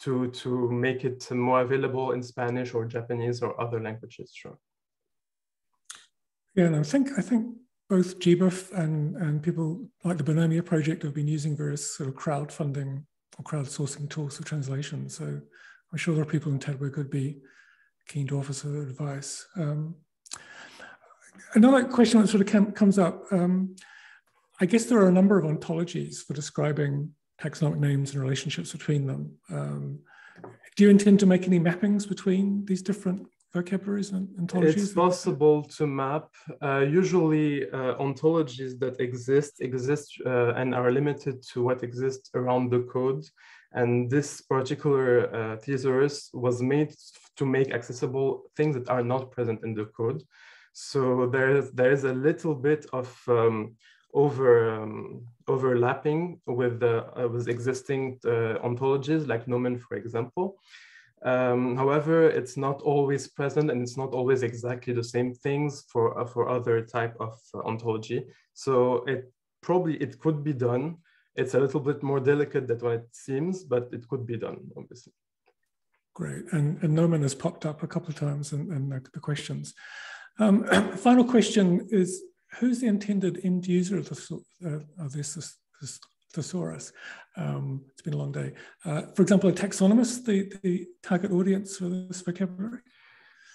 to to make it more available in Spanish or Japanese or other languages. Sure. Yeah, and I think I think both GBIF and and people like the Bionomia project have been using various sort of crowdfunding or crowdsourcing tools for translation. So I'm sure there are people in TED who could be keen to offer some advice. Um, another question that sort of comes up. Um, I guess there are a number of ontologies for describing taxonomic names and relationships between them. Um, do you intend to make any mappings between these different vocabularies and ontologies? It's possible to map. Uh, usually, uh, ontologies that exist exist uh, and are limited to what exists around the code. And this particular uh, thesaurus was made to make accessible things that are not present in the code. So there's there's a little bit of um, over um, overlapping with the uh, with existing uh, ontologies like nomen, for example. Um, however, it's not always present and it's not always exactly the same things for uh, for other type of uh, ontology. So it probably it could be done. It's a little bit more delicate than what it seems, but it could be done, obviously. Great, and, and nomen has popped up a couple of times in, in the, the questions. Um, [CLEARS THROAT] final question is, who's the intended end user of, the, uh, of this, this, this thesaurus? Um, it's been a long day. Uh, for example, a taxonomist, the, the target audience for this vocabulary?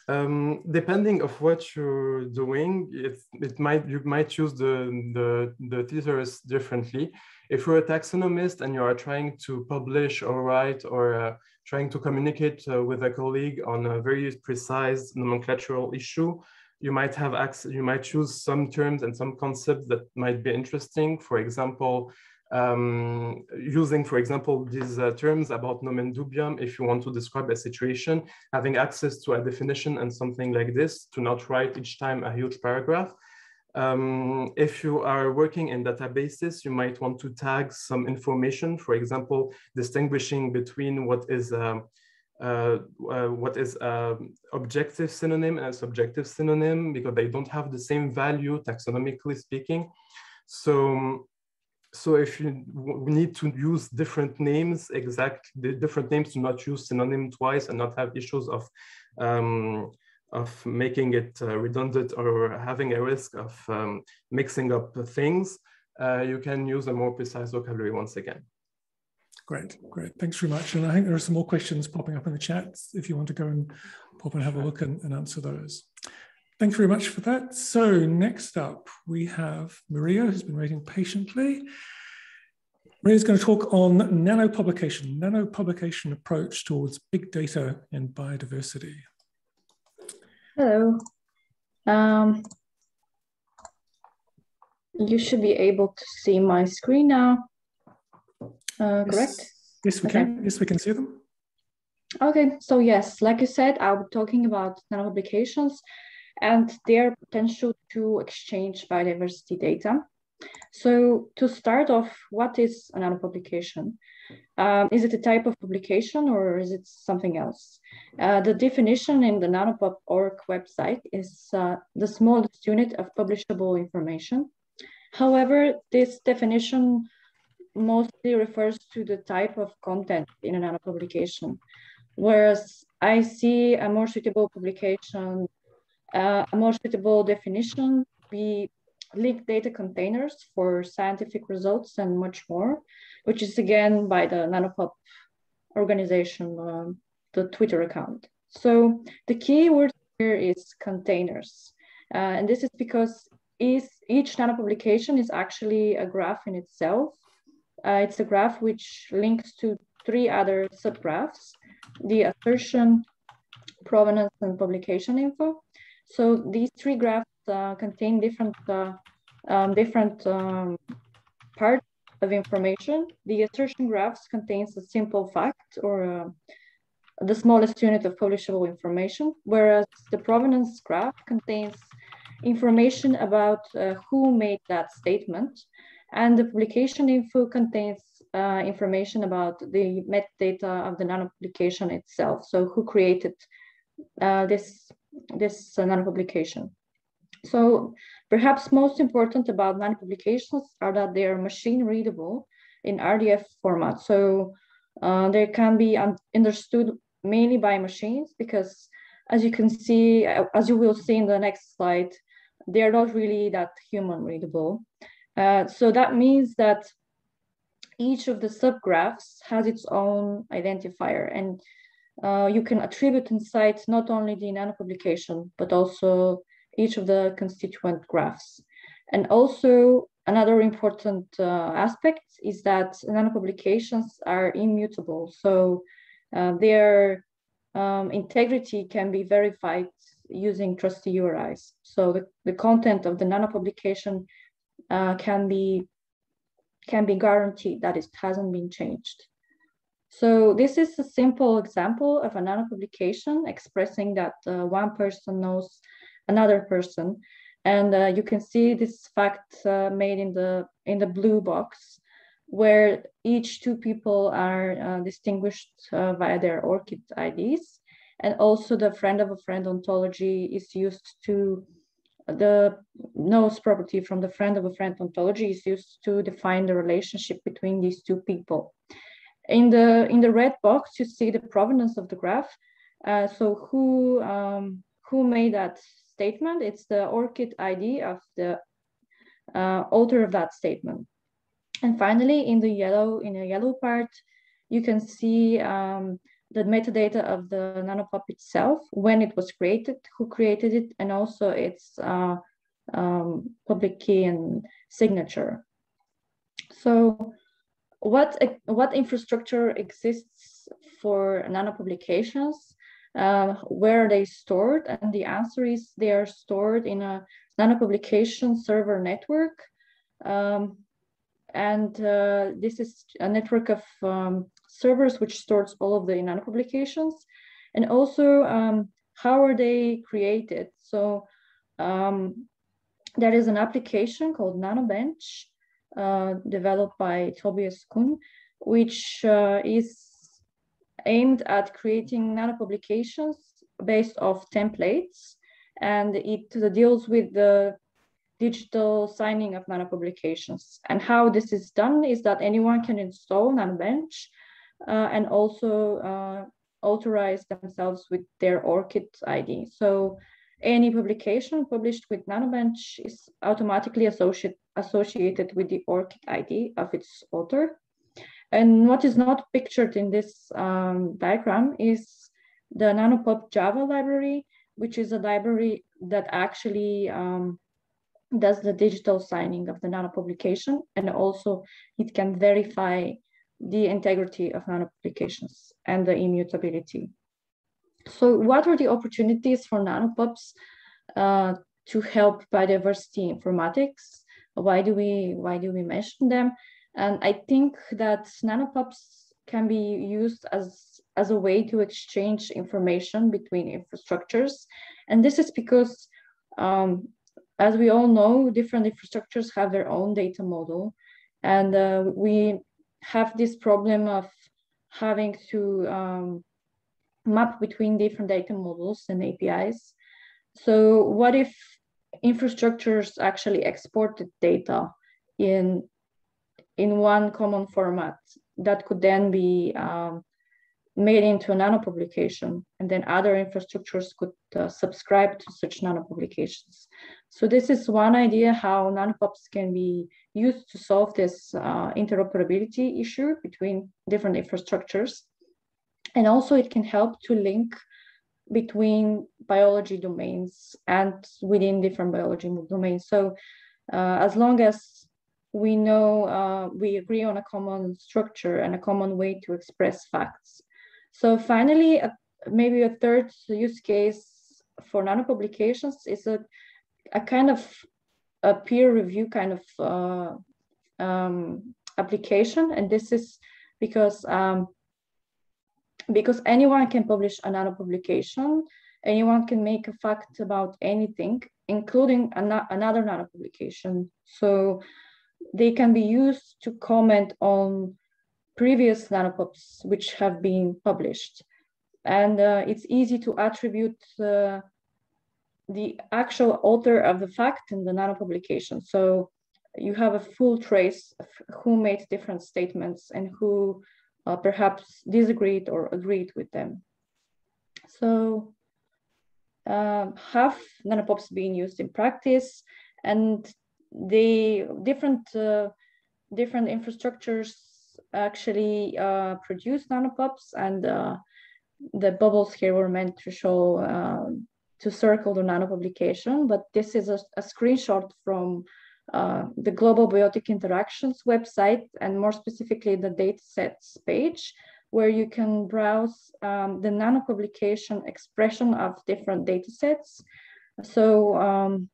Um, depending of what you're doing, it, it might you might choose the, the, the thesaurus differently. If you're a taxonomist and you are trying to publish or write or uh, trying to communicate uh, with a colleague on a very precise nomenclatural issue, you might have access, you might choose some terms and some concepts that might be interesting. For example, um, using, for example, these uh, terms about nomen dubium, if you want to describe a situation, having access to a definition and something like this to not write each time a huge paragraph. Um, if you are working in databases, you might want to tag some information, for example, distinguishing between what is um, what is um, objective synonym and a subjective synonym because they don't have the same value taxonomically speaking. So, so if you need to use different names, exact different names to not use synonym twice and not have issues of um, of making it uh, redundant or having a risk of um, mixing up things, uh, you can use a more precise vocabulary once again. Great, great. Thanks very much. And I think there are some more questions popping up in the chat if you want to go and pop and have a look and, and answer those. Thanks very much for that. So next up, we have Maria, who's been waiting patiently. Maria's going to talk on nano publication, nano publication approach towards big data and biodiversity. Hello. Um, you should be able to see my screen now uh, correct? Yes, we okay. can. Yes, we can see them. Okay, so yes, like you said, I'll be talking about nano publications and their potential to exchange biodiversity data. So to start off, what is a nanopublication? Um, is it a type of publication or is it something else? Uh, the definition in the nanopub.org website is uh, the smallest unit of publishable information. However, this definition mostly refers to the type of content in a nano publication, whereas I see a more suitable publication, uh, a more suitable definition be linked data containers for scientific results and much more, which is again by the NanoPub organization, uh, the Twitter account. So the key word here is containers. Uh, and this is because is, each nano publication is actually a graph in itself uh, it's a graph which links to three other subgraphs, the assertion, provenance, and publication info. So these three graphs uh, contain different, uh, um, different um, parts of information. The assertion graphs contains a simple fact or uh, the smallest unit of publishable information, whereas the provenance graph contains information about uh, who made that statement and the publication info contains uh, information about the metadata of the nano publication itself. So who created uh, this, this uh, nano publication. So perhaps most important about nano publications are that they are machine readable in RDF format. So uh, they can be understood mainly by machines because as you can see, uh, as you will see in the next slide, they are not really that human readable. Uh, so that means that each of the subgraphs has its own identifier and uh, you can attribute insights not only the nano publication, but also each of the constituent graphs. And also another important uh, aspect is that nano publications are immutable. So uh, their um, integrity can be verified using trusty URIs. So the, the content of the nanopublication uh, can be can be guaranteed that it hasn't been changed. So this is a simple example of a nanopublication expressing that uh, one person knows another person. And uh, you can see this fact uh, made in the, in the blue box where each two people are uh, distinguished uh, via their ORCID IDs. And also the friend of a friend ontology is used to the knows property from the friend of a friend ontology is used to define the relationship between these two people. In the, in the red box, you see the provenance of the graph. Uh, so who, um, who made that statement? It's the ORCID ID of the uh, author of that statement. And finally, in the yellow, in the yellow part, you can see um, the metadata of the nanopub itself, when it was created, who created it, and also its uh, um, public key and signature. So what, what infrastructure exists for nanopublications? Uh, where are they stored? And the answer is they are stored in a nanopublication server network. Um, and uh, this is a network of um, servers which stores all of the nano publications. And also, um, how are they created? So um, there is an application called NanoBench uh, developed by Tobias Kuhn, which uh, is aimed at creating nano publications based off templates. And it deals with the digital signing of nano publications. And how this is done is that anyone can install NanoBench uh, and also uh, authorize themselves with their ORCID ID. So any publication published with NanoBench is automatically associate, associated with the ORCID ID of its author. And what is not pictured in this um, diagram is the NanoPub Java library, which is a library that actually um, does the digital signing of the nano publication and also it can verify the integrity of nano publications and the immutability. So what are the opportunities for nanopubs uh, to help biodiversity informatics? Why do we why do we mention them? And I think that nanopubs can be used as, as a way to exchange information between infrastructures. And this is because um, as we all know, different infrastructures have their own data model. And uh, we have this problem of having to um, map between different data models and APIs. So what if infrastructures actually exported data in, in one common format that could then be um, made into a nano publication and then other infrastructures could uh, subscribe to such nano publications. So this is one idea how nanopubs can be used to solve this uh, interoperability issue between different infrastructures. And also it can help to link between biology domains and within different biology domains. So uh, as long as we know uh, we agree on a common structure and a common way to express facts, so finally, maybe a third use case for nano publications is a, a kind of a peer review kind of uh, um, application. And this is because, um, because anyone can publish a nano publication, anyone can make a fact about anything, including an another nano publication. So they can be used to comment on previous nanopubs which have been published. And uh, it's easy to attribute uh, the actual author of the fact in the nano publication. So you have a full trace of who made different statements and who uh, perhaps disagreed or agreed with them. So um, have nanopubs being used in practice and the different uh, different infrastructures actually uh, produce nanopubs and uh, the bubbles here were meant to show um, to circle the nano publication, but this is a, a screenshot from uh, the Global Biotic Interactions website, and more specifically the datasets page, where you can browse um, the nano publication expression of different datasets. So um,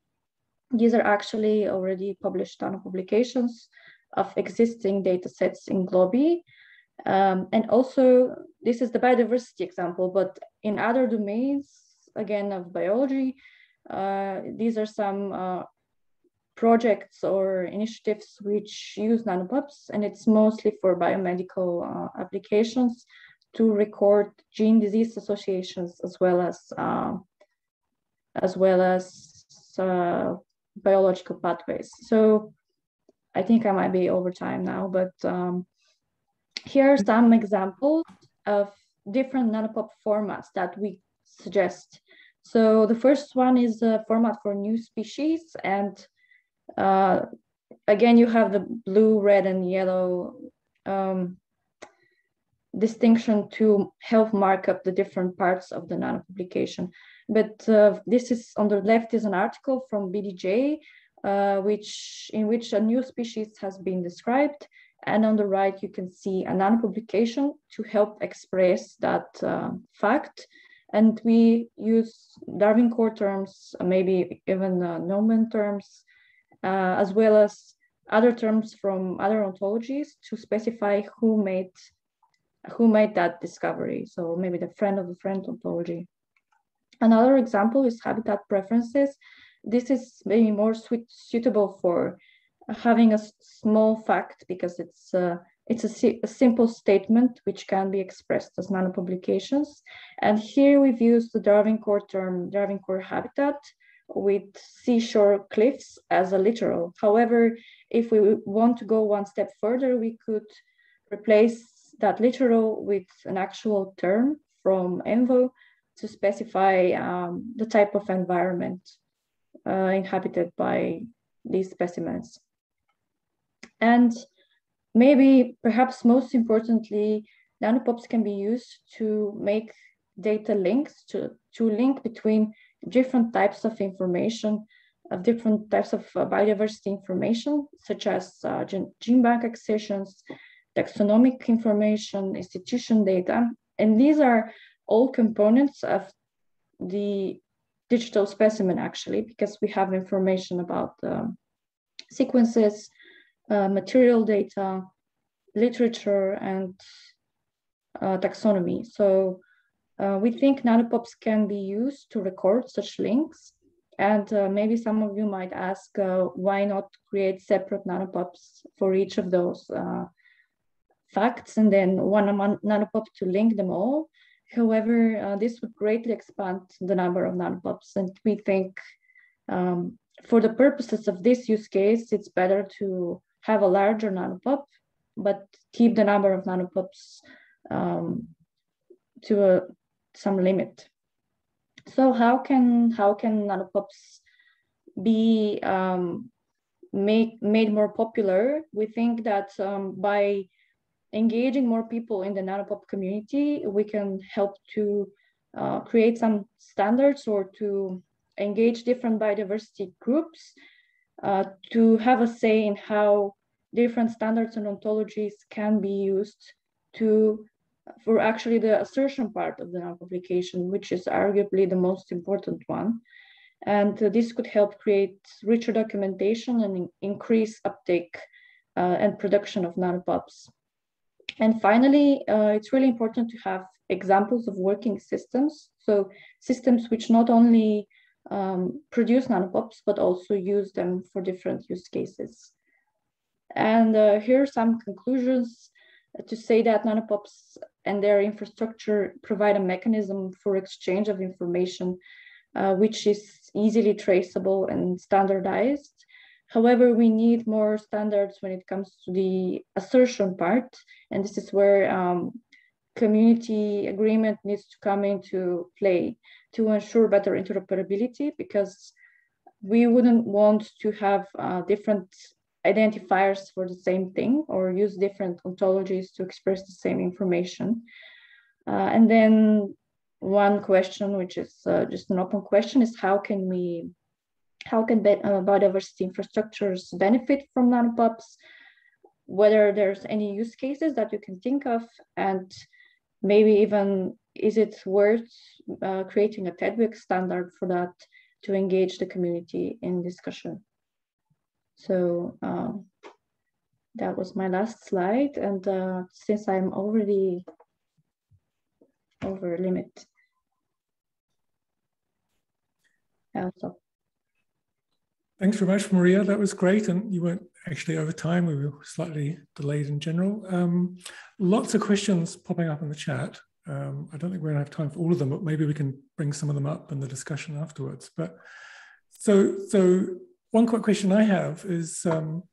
these are actually already published nano publications of existing datasets in GloBI. Um, and also, this is the biodiversity example, but in other domains, again, of biology, uh, these are some uh, projects or initiatives which use nanopubs, and it's mostly for biomedical uh, applications to record gene disease associations as well as as well as uh, biological pathways. So I think I might be over time now, but um, here are some examples of different nanopub formats that we suggest. So the first one is a format for new species and uh, again, you have the blue, red, and yellow um, distinction to help mark up the different parts of the nano publication. But uh, this is on the left is an article from BDJ, uh, which in which a new species has been described. And on the right, you can see a nano publication to help express that uh, fact. And we use Darwin core terms, maybe even uh, terms, uh, as well as other terms from other ontologies to specify who made who made that discovery. So maybe the friend of the friend ontology. Another example is habitat preferences. This is maybe more suitable for having a small fact because it's uh, it's a, a, simple statement which can be expressed as nano publications. And here we've used the Darwin core term, Darwin core habitat, with seashore cliffs as a literal. However, if we want to go one step further, we could replace that literal with an actual term from ENVO to specify um, the type of environment uh, inhabited by these specimens. And maybe perhaps most importantly, nanopubs can be used to make data links to, to link between different types of information, of different types of uh, biodiversity information, such as uh, gene, GenBank accessions, taxonomic information, institution data. And these are all components of the digital specimen actually, because we have information about um, sequences, uh, material data, literature, and uh, taxonomy. So uh, we think nanopubs can be used to record such links. And uh, maybe some of you might ask, uh, why not create separate nanopubs for each of those uh, facts and then one nanopub to link them all. However, this would greatly expand the number of nanopubs. And we think um, for the purposes of this use case, it's better to have a larger nanopub, but keep the number of nanopubs um, to a some limit. So how can how can nanopubs be um, made made more popular? We think that um, by engaging more people in the nanopub community, we can help to uh, create some standards or to engage different biodiversity groups uh, to have a say in how different standards and ontologies can be used to for actually the assertion part of the nano publication, which is arguably the most important one. And uh, this could help create richer documentation and in increase uptake uh, and production of nanopubs. And finally, uh, it's really important to have examples of working systems. So systems which not only um, produce nanopubs, but also use them for different use cases. And uh, here are some conclusions to say that nanopubs and their infrastructure provide a mechanism for exchange of information, uh, which is easily traceable and standardized. However, we need more standards when it comes to the assertion part, and this is where um, community agreement needs to come into play to ensure better interoperability because we wouldn't want to have uh, different identifiers for the same thing or use different ontologies to express the same information. Uh, and then one question, which is uh, just an open question, is how can we, how can uh, biodiversity infrastructures benefit from nanopubs? Whether there's any use cases that you can think of, and maybe even is it worth uh, creating a TDWG standard for that to engage the community in discussion? So um, that was my last slide. And uh, since I'm already over limit, I'll stop. Thanks very much, Maria. That was great. And you weren't actually over time. We were slightly delayed in general. Um, lots of questions popping up in the chat. Um, I don't think we're going to have time for all of them, but maybe we can bring some of them up in the discussion afterwards. But so, so one quick question I have is, um,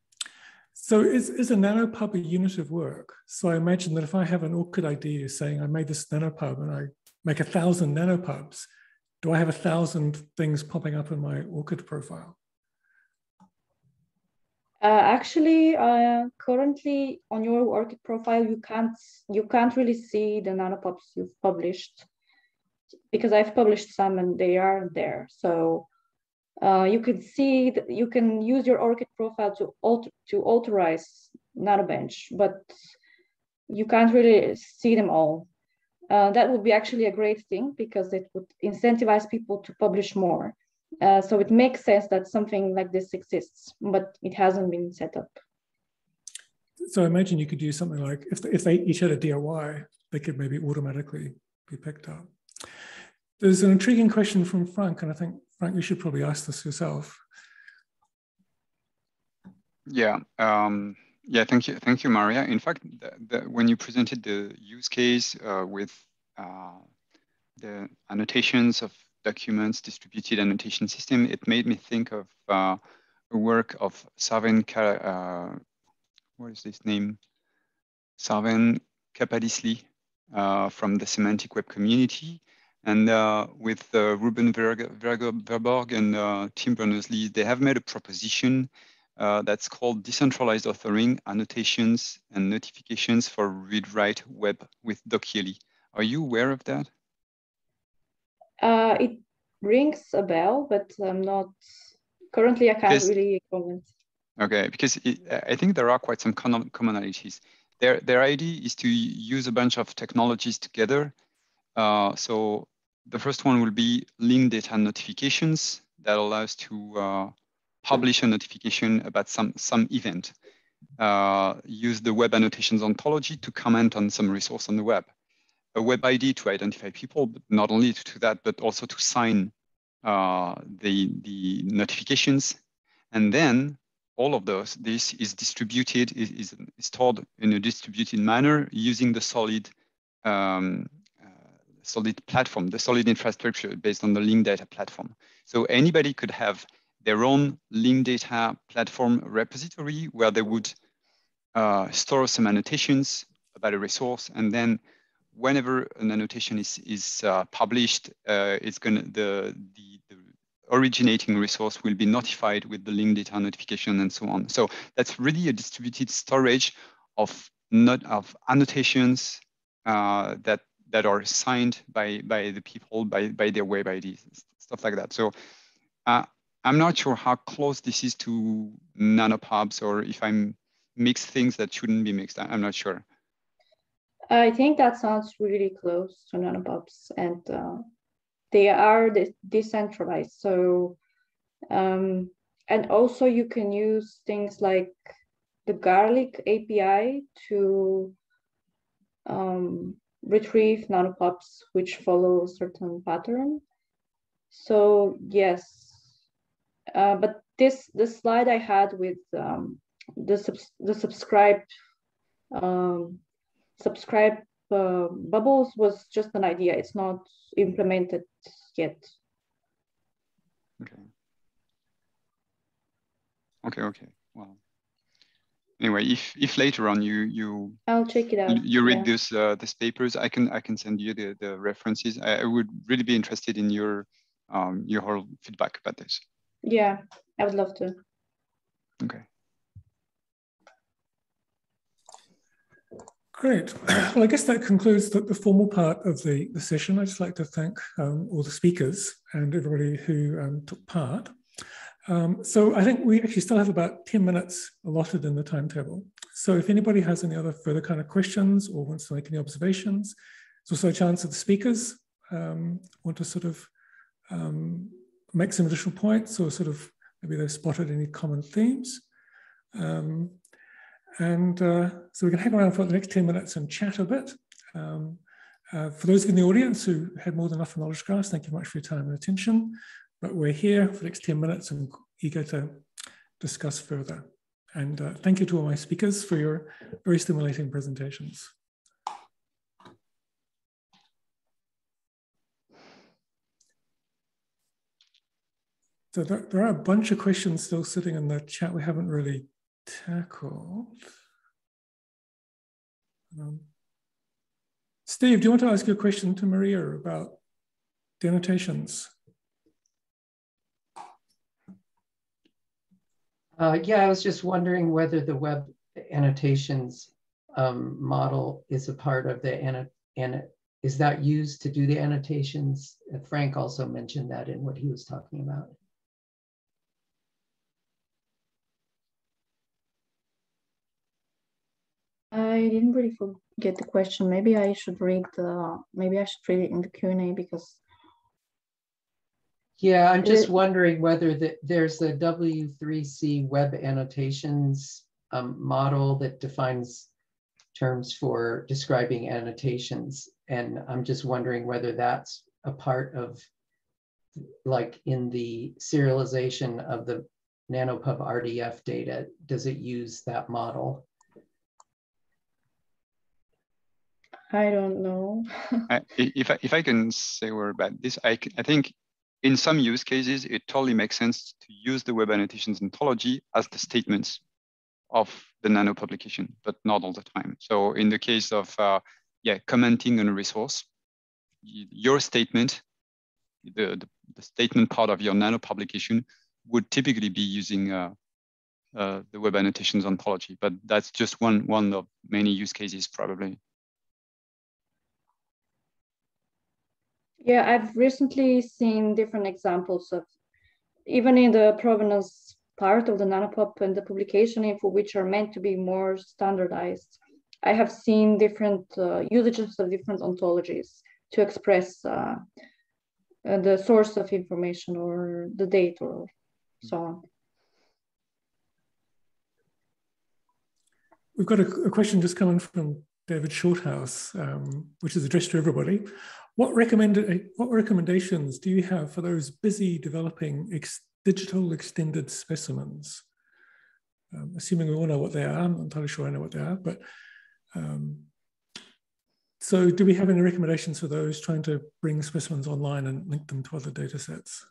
so is, is a nanopub a unit of work? So I imagine that if I have an ORCID idea saying I made this nanopub and I make a thousand nanopubs, do I have a thousand things popping up in my ORCID profile? Uh, actually, uh, currently on your ORCID profile, you can't you can't really see the nanopubs you've published because I've published some and they are there. So uh, you can see that you can use your ORCID profile to alter to authorize Nanobench, but you can't really see them all. Uh, that would be actually a great thing because it would incentivize people to publish more. Uh, so it makes sense that something like this exists, but it hasn't been set up. So I imagine you could do something like if, if they each had a DOI, they could maybe automatically be picked up. There's an intriguing question from Franck, and I think, Franck, you should probably ask this yourself. Yeah, um, yeah, thank you, thank you, Maria. In fact, the, the, when you presented the use case uh, with uh, the annotations of documents distributed annotation system, it made me think of uh, a work of Sarven, uh, what is this name? Sarven Capadisli uh, from the semantic web community. And uh, with uh, Ruben Verborgh and uh, Tim Berners-Lee, they have made a proposition uh, that's called decentralized authoring, annotations, and notifications for read-write web with dokieli. Are you aware of that? Uh, it rings a bell, but I'm not currently. I can't really comment. Okay, because it, I think there are quite some commonalities. Their their idea is to use a bunch of technologies together. Uh, so the first one will be link data notifications that allows to uh, publish a notification about some some event. Uh, use the web annotations ontology to comment on some resource on the web a web ID to identify people, but not only to that, but also to sign uh, the, the notifications. And then all of those, this is distributed, is, is stored in a distributed manner using the solid um, uh, solid platform, the solid infrastructure based on the link data platform. So anybody could have their own link data platform repository where they would uh, store some annotations about a resource and then whenever an annotation is, is uh, published, uh, it's to, the, the, the, originating resource will be notified with the link data notification and so on. So that's really a distributed storage of not of annotations uh, that that are signed by by the people by by their web IDs, stuff like that. So uh, I'm not sure how close this is to nanopubs or if I'm mix things that shouldn't be mixed. I'm not sure. I think that sounds really close to nanopubs, and uh, they are de decentralized. So, um, and also you can use things like the grlc API to um, retrieve nanopubs which follow a certain pattern. So yes, uh, but this the slide I had with um, the subs the subscribe um, subscribe uh, bubbles was just an idea. It's not implemented yet. Okay. Okay. Okay. Well. Anyway, if if later on you you I'll check it out. You, you read yeah. this uh, these papers, I can I can send you the the references. I, I would really be interested in your um your whole feedback about this. Yeah, I would love to. Okay. Great. [CLEARS THROAT] Well, I guess that concludes the, the formal part of the, the session. I'd just like to thank um, all the speakers and everybody who um, took part. Um, so I think we actually still have about 10 minutes allotted in the timetable. So if anybody has any other further kind of questions or wants to make any observations, there's also a chance that the speakers um, want to sort of um, make some additional points or sort of maybe they've spotted any common themes. Um, and uh, so we can hang around for the next 10 minutes and chat a bit. Um, uh, for those in the audience who had more than enough knowledge graphs, thank you much for your time and attention. But we're here for the next 10 minutes and eager to discuss further. And uh, thank you to all my speakers for your very stimulating presentations. So there, there, are a bunch of questions still sitting in the chat we haven't really tackled. Um, Steve, do you want to ask a question to Maria about the annotations? Uh, yeah, I was just wondering whether the web annotations um, model is a part of the anno and is that used to do the annotations? Franck also mentioned that in what he was talking about. I didn't really get the question. Maybe I should read the, maybe I should read it in the Q&A because. Yeah, I'm just it, wondering whether the, there's a W3C web annotations um, model that defines terms for describing annotations. And I'm just wondering whether that's a part of like in the serialization of the NanoPub RDF data, does it use that model? I don't know. [LAUGHS] I, if, I, if I can say a word about this, I, I think in some use cases, it totally makes sense to use the web annotations ontology as the statements of the nano publication, but not all the time. So in the case of, uh, yeah, commenting on a resource, your statement, the, the, the, statement part of your nano publication would typically be using uh, uh, the web annotations ontology, but that's just one, one of many use cases probably. Yeah, I've recently seen different examples of even in the provenance part of the nanopub and the publication info, which are meant to be more standardized. I have seen different uh, usages of different ontologies to express uh, uh, the source of information or the date or so on. We've got a, a question just coming from David Shorthouse, um, which is addressed to everybody. What, recommended, what recommendations do you have for those busy developing ex digital extended specimens? Um, assuming we all know what they are, I'm not entirely sure I know what they are, but um, so do we have any recommendations for those trying to bring specimens online and link them to other data sets?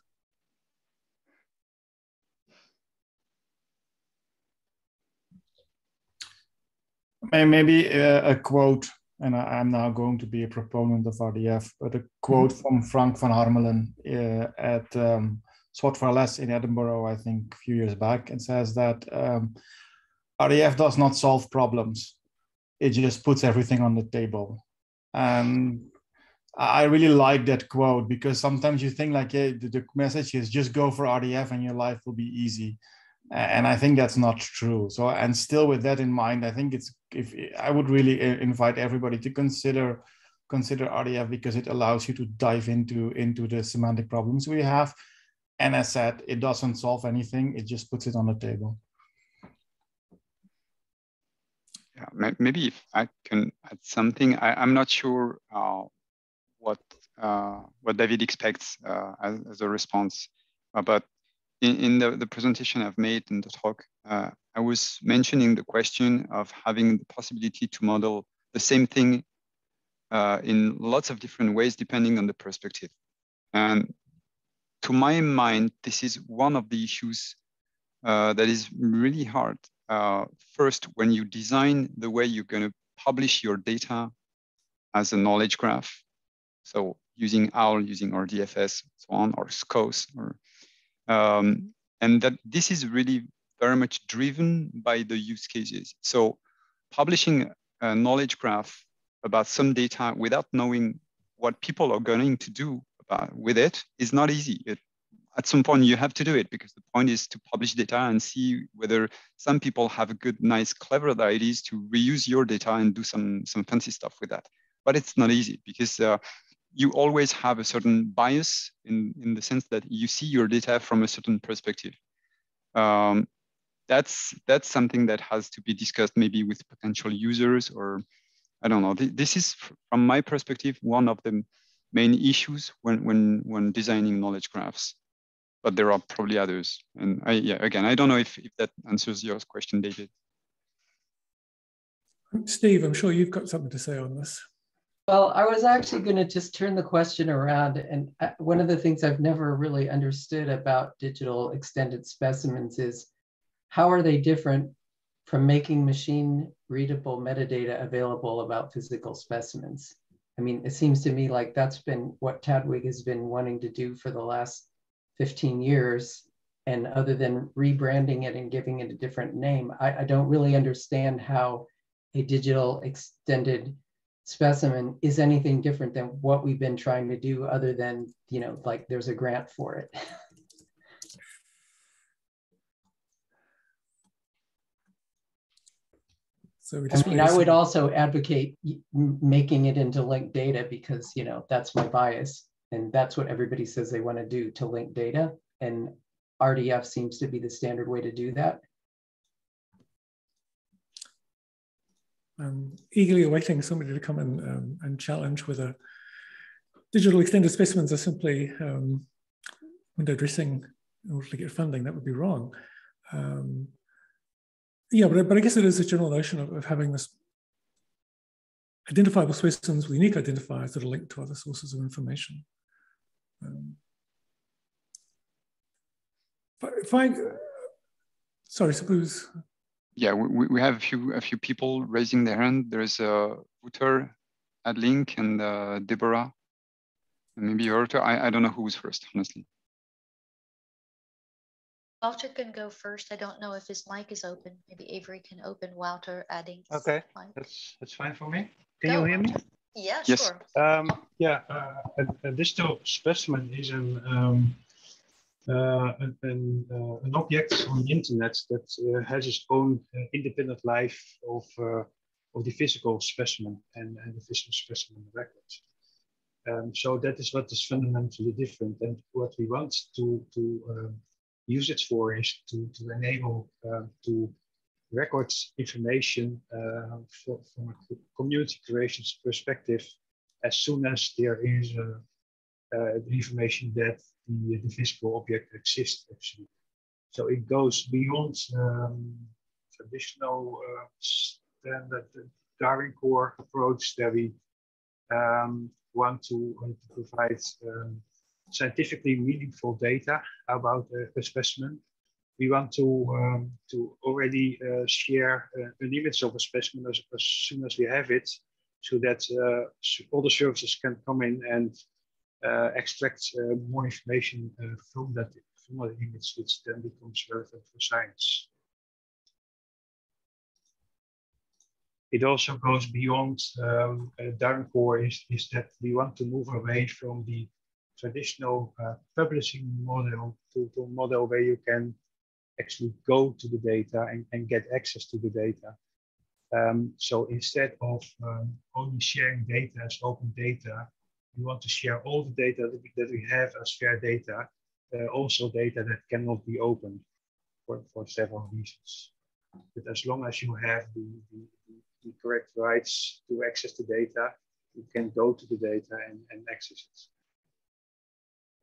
Maybe a, a quote and I, am now going to be a proponent of RDF, but a quote mm-hmm. from Frank van Harmelen uh, at um, SWAT4LS in Edinburgh, I think a few years back, and says that um, RDF does not solve problems. It just puts everything on the table. And I really like that quote because sometimes you think like, hey, the, the message is just go for RDF and your life will be easy and i think that's not true. So and still with that in mind i think it's if i would really invite everybody to consider consider rdf because it allows you to dive into into the semantic problems we have. And as said it doesn't solve anything. It just puts it on the table. Yeah maybe if i can add something. I, am not sure uh, what uh, what david expects uh, as, as, a response uh, but in, in the, the presentation I've made in the talk, uh, I was mentioning the question of having the possibility to model the same thing uh, in lots of different ways, depending on the perspective. And to my mind, this is one of the issues uh, that is really hard. Uh, first, when you design the way you're going to publish your data as a knowledge graph, so using OWL, using RDFS, so on, or SKOS, or um, and that this is really very much driven by the use cases. So publishing a knowledge graph about some data without knowing what people are going to do about, with it is not easy. It, at some point you have to do it because the point is to publish data and see whether some people have a good, nice, clever ideas to reuse your data and do some, some fancy stuff with that. But it's not easy because uh, you always have a certain bias in, in the sense that you see your data from a certain perspective. Um, that's, that's something that has to be discussed maybe with potential users or I don't know. This is, from my perspective, one of the main issues when, when, when designing knowledge graphs but there are probably others. And I, yeah, again, I don't know if, if that answers your question, David. Steve, I'm sure you've got something to say on this. Well, I was actually going to just turn the question around. And uh, one of the things I've never really understood about digital extended specimens is how are they different from making machine readable metadata available about physical specimens? I mean, it seems to me like that's been what TDWG has been wanting to do for the last 15 years. And other than rebranding it and giving it a different name, I, I don't really understand how a digital extended specimen is anything different than what we've been trying to do other than, you know, like there's a grant for it. [LAUGHS] So we just. I mean, I would also advocate making it into linked data because, you know, that's my bias. And that's what everybody says they want to do to link data. And RDF seems to be the standard way to do that. I'm eagerly awaiting somebody to come and, um, and challenge whether digital extended specimens are simply um, window dressing in order to get funding. That would be wrong. Um, yeah, but, but I guess it is a general notion of, of having this identifiable specimens with unique identifiers that are linked to other sources of information. Um, if I, sorry, suppose. Yeah, we, we have a few a few people raising their hand. There is a uh, Wouter, Addink, and uh, Deborah, and maybe Wouter. I, I don't know who was first, honestly. Walter can go first. I don't know if his mic is open. Maybe Avery can open Wouter Addink. Okay, that's that's fine for me. Can go, you hear me? Yeah, yes. sure. Um, yeah, uh, a, a, digital specimen is an um, uh, an, uh, an, object on the internet that uh, has its own uh, independent life of uh, of the physical specimen and, and the physical specimen records. Um, so that is what is fundamentally different. And what we want to to um, use it for is to to enable um, to records information uh, for, from a community creations perspective as soon as there is uh, uh, information that the, the physical object exists actually. So it goes beyond um, traditional uh, standard Darwin core approach that we um, want to, uh, to provide um, scientifically meaningful data about a, a specimen we want to um, to already uh, share uh, an image of a specimen as, as, soon as we have it, so that uh, all the services can come in and uh, extract uh, more information uh, from that from that image, which then becomes relevant for science. It also goes beyond um, Darwin Core is, is that we want to move away from the traditional publishing model to, to a model where you can actually go to the data and, and get access to the data. Um, so instead of um, only sharing data as open data, we want to share all the data that we, that we have as fair data, uh, also data that cannot be opened for, for several reasons. But as long as you have the, the, the correct rights to access the data, you can go to the data and, and access it.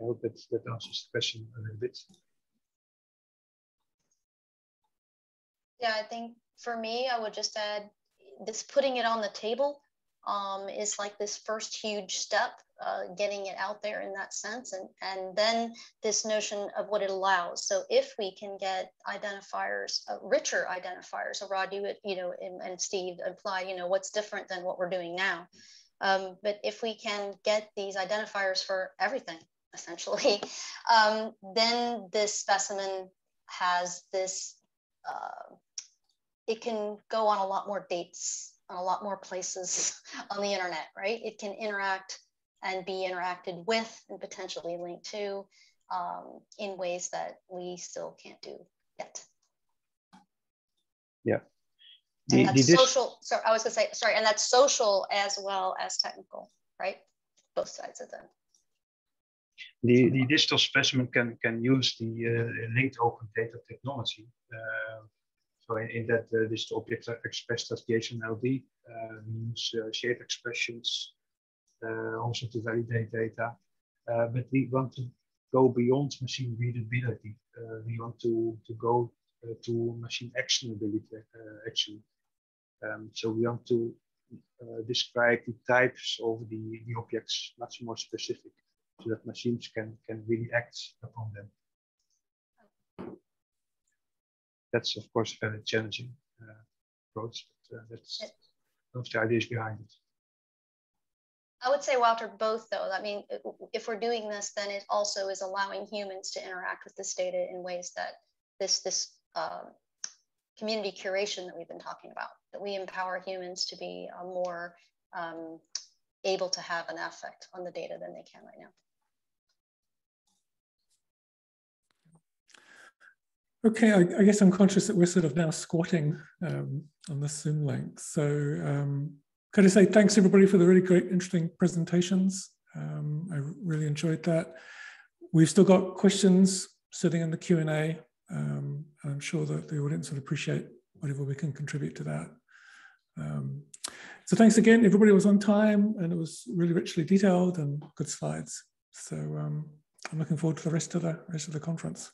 I hope that, that answers the question a little bit. Yeah, I think for me, I would just add this putting it on the table um, is like this first huge step, uh, getting it out there in that sense. And, and then this notion of what it allows. So if we can get identifiers, uh, richer identifiers, so Rod, you, you know, and, and Steve imply, you know, what's different than what we're doing now. Um, but if we can get these identifiers for everything, essentially, [LAUGHS] um, then this specimen has this uh, it can go on a lot more dates on a lot more places [LAUGHS] on the internet, right? It can interact and be interacted with and potentially linked to um, in ways that we still can't do yet. Yeah. The, and that's the social, so I was gonna say, sorry, and that's social as well as technical, right? Both sides of them. The, the digital specimen can, can use the uh, linked open data technology. Uh, so in, in that uh, digital objects are expressed as JSON LD. Uh, use uh, shape expressions uh, also to validate data. but we want to go beyond machine readability. we want to, to go to machine actionability actually. Um, so we want to describe the types of the, the objects much more specific so that machines can, can really act upon them. That's of course a very challenging uh, approach, but uh, that's one of the ideas behind it. I would say, Wouter, both though. I mean, if we're doing this, then it also is allowing humans to interact with this data in ways that this, this um, community curation that we've been talking about, that we empower humans to be uh, more um, able to have an effect on the data than they can right now. Okay, I, I, guess I'm conscious that we're sort of now squatting um, on the Zoom link. So um, could I say thanks everybody for the really great, interesting presentations. Um, I really enjoyed that. We've still got questions sitting in the Q&A. Um, I'm sure that the audience will appreciate whatever we can contribute to that. Um, so thanks again, everybody was on time and it was really richly detailed and good slides. So um, I'm looking forward to the rest of the rest of the conference.